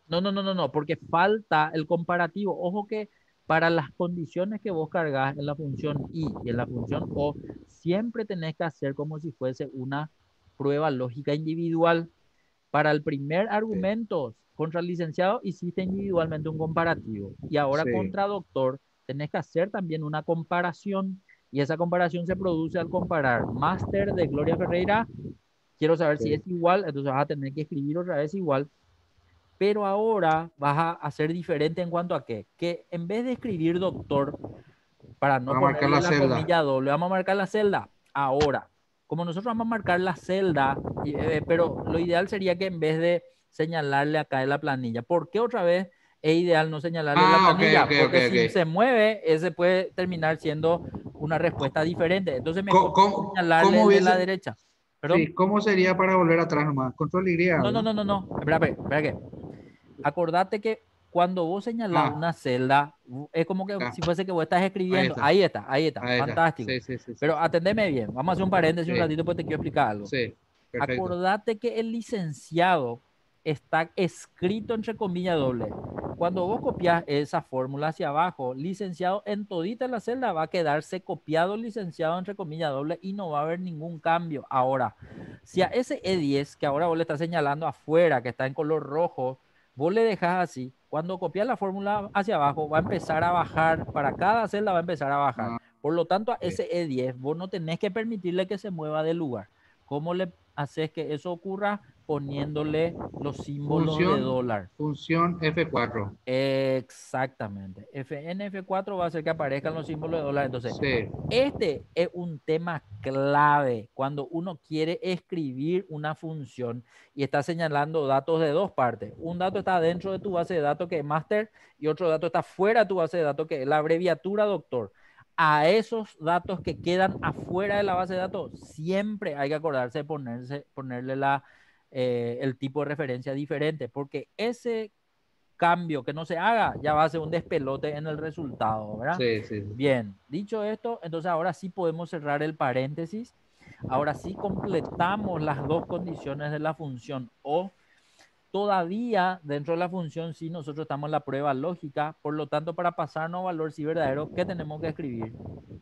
No, no, no, no, no, porque falta el comparativo. Ojo que para las condiciones que vos cargas en la función i y en la función o, siempre tenés que hacer como si fuese una prueba lógica individual. Para el primer argumento contra el licenciado hiciste individualmente un comparativo y ahora Sí. contra doctor tenés que hacer también una comparación y esa comparación se produce al comparar máster de Gloria Ferreira. Quiero saber si es igual, entonces vas a tener que escribir otra vez igual pero ahora vas a hacer diferente en cuanto a qué, que en vez de escribir doctor, para no Vamos a marcar ponerle la la, celda. comilla doble, vamos a marcar la celda. Ahora, como nosotros vamos a marcar la celda, eh, pero lo ideal sería que en vez de señalarle acá en la planilla, ¿por qué otra vez es ideal no señalarle Ah, la planilla? Porque si se mueve, ese puede terminar siendo una respuesta diferente. Entonces ¿Cómo- mejor cómo- señalarle cómo de la derecha. Perdón. Sí, ¿Cómo sería para volver atrás nomás? Control Y. No, no, no, no, no. Espera, espera, espera que. Acordate que cuando vos señalás Ah. una celda, es como que Ah. si fuese que vos estás escribiendo. Ahí está, ahí está. Ahí está. Fantástico. Sí, sí, sí. Pero atendeme bien. Vamos a hacer un paréntesis un ratito porque te quiero explicar algo. Acordate que el licenciado está escrito entre comillas doble. Cuando vos copias esa fórmula hacia abajo, licenciado en todita la celda va a quedarse copiado licenciado entre comillas doble y no va a haber ningún cambio. Ahora, si a ese E10 que ahora vos le estás señalando afuera, que está en color rojo, vos le dejas así, cuando copias la fórmula hacia abajo, va a empezar a bajar, para cada celda va a empezar a bajar. Ah, Por lo tanto, a ese E10 vos no tenés que permitirle que se mueva del lugar. ¿Cómo le haces que eso ocurra? Poniéndole los símbolos de dólar. Función F4. Exactamente. FN F4 va a hacer que aparezcan los símbolos de dólar. Entonces, Sí, este es un tema clave cuando uno quiere escribir una función y está señalando datos de dos partes. Un dato está dentro de tu base de datos que es master y otro dato está fuera de tu base de datos que es la abreviatura doctor. A esos datos que quedan afuera de la base de datos, siempre hay que acordarse de ponerse, ponerle la, eh, el tipo de referencia diferente, porque ese cambio que no se haga ya va a ser un despelote en el resultado, ¿verdad? sí, sí. Bien, dicho esto, entonces ahora sí podemos cerrar el paréntesis. Ahora sí completamos las dos condiciones de la función o. Todavía dentro de la función sí nosotros estamos en la prueba lógica, por lo tanto para pasarnos a valor sí verdadero, ¿qué tenemos que escribir?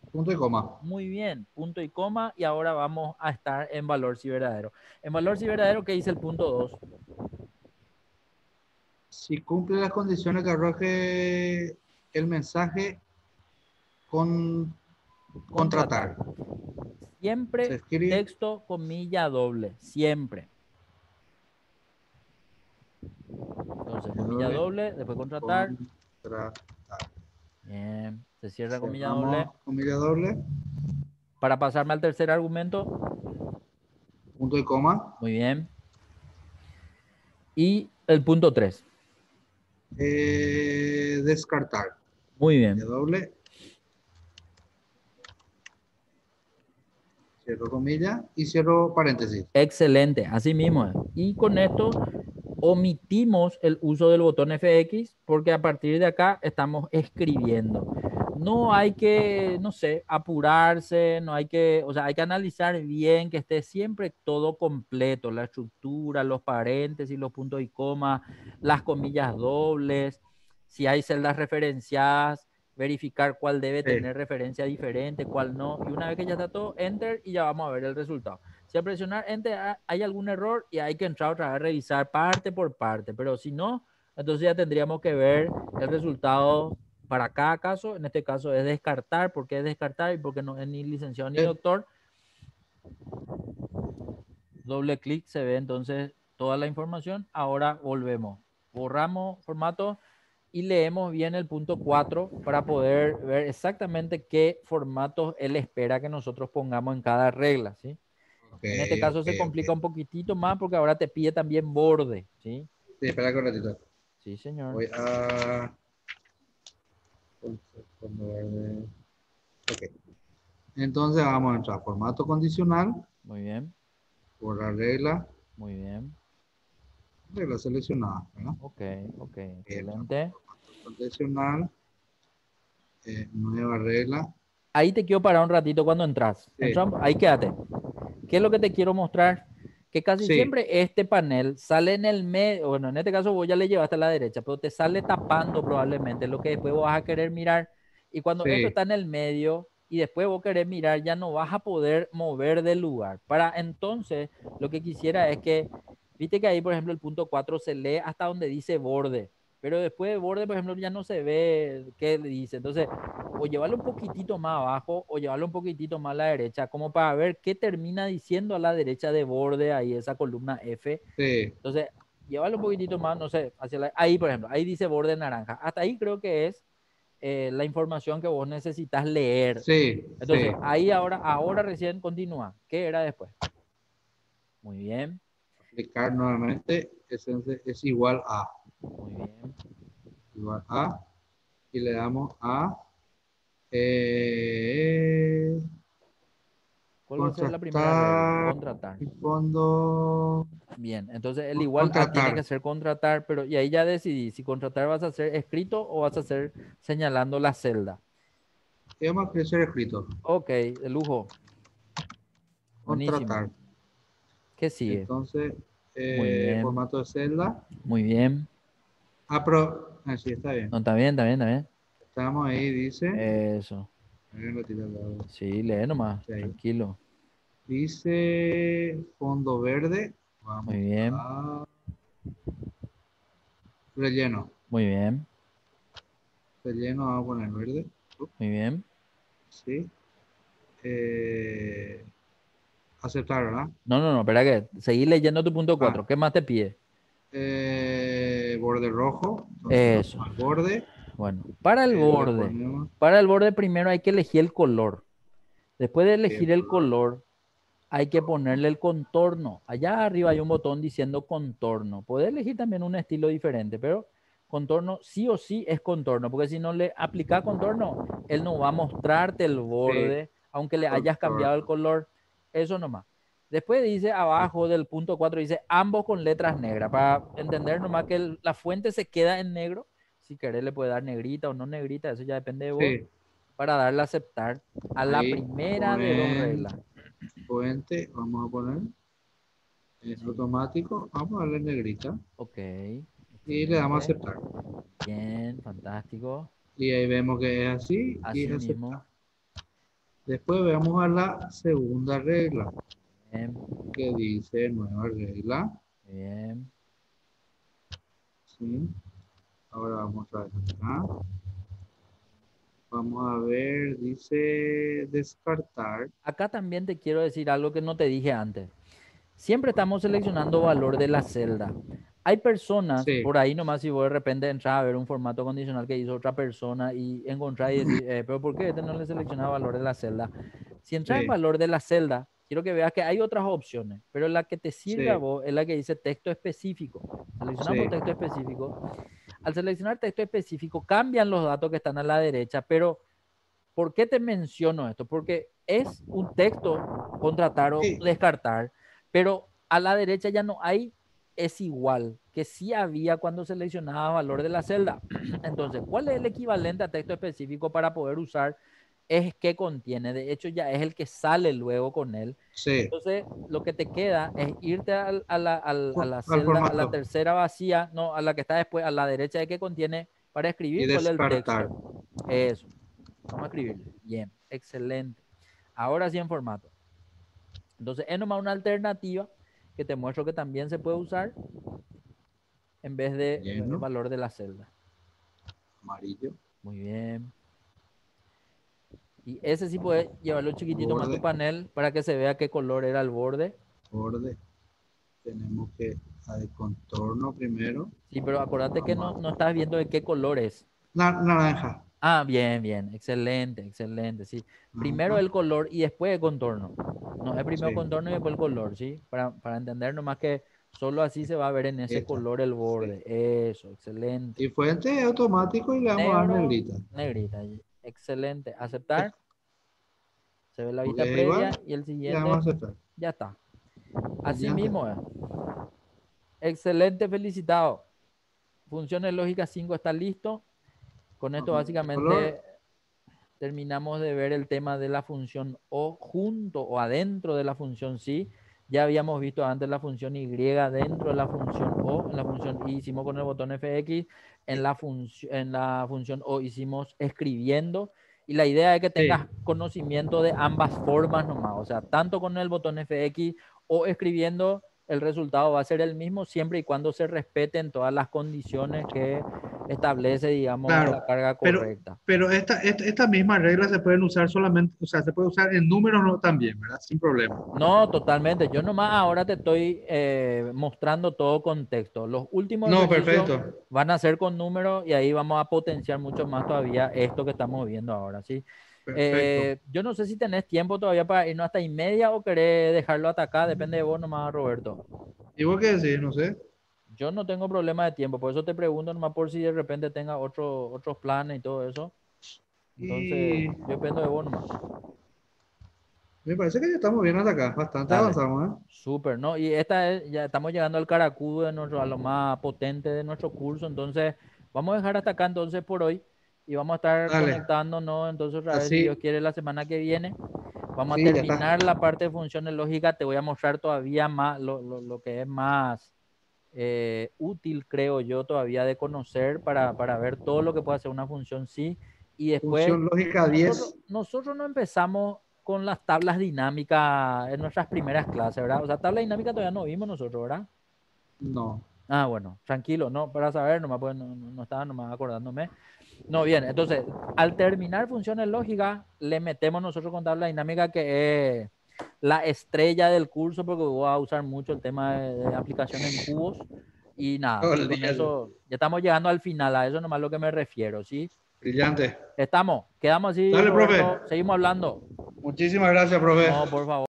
Punto y coma. Muy bien, punto y coma y ahora vamos a estar en valor sí verdadero. En valor sí verdadero, ¿qué dice el punto 2? Si cumple las condiciones que arroje el mensaje con contratar. Siempre texto comilla doble, siempre. Entonces, comilla Doble. después contratar. contratar. Bien, se cierra comilla doble. Comilla doble. Para pasarme al tercer argumento, Punto y coma. muy bien. Y el punto 3, Eh, descartar. muy bien. Comilla doble. Cierro comilla y cierro paréntesis. Excelente, así mismo. Y con esto omitimos el uso del botón FX porque a partir de acá estamos escribiendo. No hay que, no sé, apurarse, no hay que, o sea, hay que analizar bien que esté siempre todo completo, la estructura, los paréntesis, los puntos y coma, las comillas dobles, si hay celdas referenciadas, verificar cuál debe Sí. tener referencia diferente, cuál no. Y una vez que ya está todo, enter y ya vamos a ver el resultado. Si al presionar enter ha- hay algún error y hay que entrar otra vez a revisar parte por parte, pero si no, entonces ya tendríamos que ver el resultado para cada caso. En este caso es descartar, porque es descartar y porque no es ni licenciado ni Eh. doctor. Doble clic se ve entonces toda la información. Ahora volvemos. Borramos formato y leemos bien el punto 4 para poder ver exactamente qué formatos él espera que nosotros pongamos en cada regla, ¿sí? En este caso se complica un poquitito más porque ahora te pide también borde, ¿sí? Sí, espera un ratito. Sí, señor. Voy a... Ok. Entonces vamos a entrar a formato condicional, Muy bien, por la regla, muy bien. regla seleccionada, ¿verdad? Ok, ok, excelente. Condicional, eh, nueva regla, Ahí te quiero parar un ratito cuando entras. Sí. Entramos- ahí quédate. ¿Qué es lo que te quiero mostrar? Que casi Sí. siempre este panel sale en el medio, bueno, en este caso vos ya le llevaste a la derecha, pero te sale tapando probablemente lo que después vos vas a querer mirar. Y cuando Sí. esto está en el medio y después vos querés mirar, ya no vas a poder mover del lugar. Para entonces, lo que quisiera es que, viste que ahí, por ejemplo, el punto 4 se lee hasta donde dice borde. Pero después de borde, por ejemplo, ya no se ve qué dice. Entonces, o llevarlo un poquitito más abajo o llevarlo un poquitito más a la derecha, como para ver qué termina diciendo a la derecha de borde ahí esa columna F. sí, Entonces, llevarlo un poquitito más, no sé, hacia la- ahí, por ejemplo, ahí dice borde naranja. Hasta ahí creo que es eh, la información que vos necesitas leer. sí, Entonces, sí. ahí ahora, ahora recién continúa. ¿Qué era después? Muy bien, Aplicar nuevamente es, es igual a, muy bien. igual a, y le damos a, eh, ¿Cuál va a ser la primera? Contratar. Contratar. fondo, Bien, entonces el igual a tiene contratar. que ser contratar, pero y ahí ya decidí si contratar vas a hacer escrito o vas a hacer señalando la celda. ¿qué vamos a crecer escrito? Ok, de lujo. Buenísimo. Contratar. ¿Qué sigue? Entonces, eh, formato de celda. Muy bien. Ah, pero, ah, sí, está bien. No, está bien, está bien, está bien. Estamos ahí, dice. Eso. Sí, lee nomás. Sí. Tranquilo. Dice fondo verde. Vamos Muy bien. a relleno. Muy bien. Relleno vamos a poner verde. Muy bien. Sí. Eh, aceptar, ¿verdad? No, no, no, espera que seguí leyendo tu punto 4. Ah. ¿Qué más te pide? Eh, borde rojo. Entonces, Eso. al borde. Bueno, para el Eh, borde. Para el borde primero hay que elegir el color. Después de elegir el color, hay que ponerle el contorno. Allá arriba hay un botón diciendo contorno. Puedes elegir también un estilo diferente, pero contorno sí o sí es contorno, porque si no le aplicas contorno, él no va a mostrarte el borde, aunque le hayas cambiado el color. Eso nomás. Después dice abajo del punto 4, dice ambos con letras negras, para entender nomás que el- la fuente se queda en negro. Si querés le puede dar negrita o no negrita, eso ya depende de vos Sí. para darle a aceptar a la Ahí, primera de dos reglas. Fuente, vamos a poner. Es automático. Vamos a darle negrita. Ok. Y le damos a aceptar. Bien, fantástico. Y ahí vemos que es así. Así y es mismo. Después veamos a la segunda regla. Bien, Que dice nueva regla. bien. Sí. Ahora vamos a ver acá. Vamos a ver, dice descartar. Acá también te quiero decir algo que no te dije antes. Siempre estamos seleccionando valor de la celda. Hay personas, Sí. por ahí nomás, si vos de repente entras a ver un formato condicional que hizo otra persona y encontrás y decís, eh, pero ¿por qué este no le selecciona valor de la celda? Si entras Sí. en valor de la celda, quiero que veas que hay otras opciones, pero la que te sirve a vos es la que dice texto específico. Seleccionamos Sí. texto específico. Al seleccionar texto específico, cambian los datos que están a la derecha, pero ¿por qué te menciono esto? Porque es un texto contratar o Sí. descartar, pero a la derecha ya no hay es igual que sí había cuando seleccionaba valor de la celda. Entonces, ¿cuál es el equivalente a texto específico para poder usar? Es que contiene, de hecho ya es el que sale luego con él. Sí. Entonces, lo que te queda es irte al- a, la, al- a Al la celda, a la tercera vacía, no, a la que está después, a la derecha de que contiene, para escribir Y el texto. Eso. Vamos a escribirle. Bien, excelente. Ahora sí en formato. Entonces, es nomás una alternativa que te muestro que también se puede usar en vez de el Lleno. valor de la celda. Amarillo. Muy bien. Y ese sí puede llevarlo chiquitito más tu panel para que se vea qué color era el borde. Borde. Tenemos que al contorno primero. Sí, pero acuérdate que no, no estás viendo de qué color es. Na- naranja. Ah, bien, bien, excelente, excelente, sí. Primero el color y después el contorno. No, es primero Sí. contorno y después el color, ¿sí? Para, para entender nomás que solo así se va a ver en ese Esta, color el borde. Eso, excelente. Y fuente automático y le vamos a dar negrita. negrita, excelente. Aceptar. Se ve la vista previa igual, y el Le vamos a siguiente aceptar. ya está. Así Ya. mismo es. Excelente, felicitado. Funciones lógicas 5 está listo. Con esto Ajá. básicamente Color. terminamos de ver el tema de la función O junto o adentro de la función sí. Ya habíamos visto antes la función Y dentro de la función O. En la función Y hicimos con el botón FX. En la, en la función O hicimos escribiendo. Y la idea es que tengas conocimiento de ambas formas nomás. O sea, tanto con el botón FX o escribiendo, el resultado va a ser el mismo siempre y cuando se respeten todas las condiciones que establece, digamos, Claro, la carga pero- correcta. Pero esta, esta, estas mismas reglas se pueden usar solamente, o sea, se puede usar en números no, también, ¿verdad? Sin problema. No, totalmente. Yo nomás ahora te estoy eh, mostrando todo con texto. Los últimos No, perfecto. van a ser con números y ahí vamos a potenciar mucho más todavía esto que estamos viendo ahora, ¿sí? Eh, yo no sé si tenés tiempo todavía para irnos hasta y media o querés dejarlo hasta acá, depende de vos nomás, Roberto. ¿Y vos qué decís? No sé. Yo no tengo problema de tiempo, por eso te pregunto nomás por si de repente tenga otro, otros planes y todo eso. Entonces, Y yo dependo de vos nomás. me parece que ya estamos bien hasta acá. Bastante Dale. avanzamos, ¿eh? Súper, ¿no? Y esta es, ya estamos llegando al caracudo de nuestro, a lo más potente de nuestro curso, entonces vamos a dejar hasta acá entonces por hoy y vamos a estar Dale. conectándonos entonces otra vez, si Dios quiere, la semana que viene. Vamos Sí, a terminar la parte de funciones lógicas, te voy a mostrar todavía más lo, lo- lo que es más eh, útil, creo yo, todavía de conocer para, para ver todo lo que puede hacer una función sí. Y después... Función lógica 10. Nosotros, nosotros no empezamos con las tablas dinámicas en nuestras primeras clases, ¿verdad? O sea, tabla dinámica todavía no vimos nosotros, ¿verdad? No. Ah, bueno, tranquilo, no, para saber nomás, pues no, no- no estaba nomás acordándome. No, bien, entonces, al terminar funciones lógicas, le metemos nosotros con tabla dinámica que es la estrella del curso, porque voy a usar mucho el tema de, de aplicación en cubos. Y nada, con Olvídalo. eso ya estamos llegando al final, a eso nomás lo que me refiero, ¿sí? Brillante. Estamos, quedamos así, Dale, profe. Seguimos hablando. Muchísimas gracias, profe. No, por favor.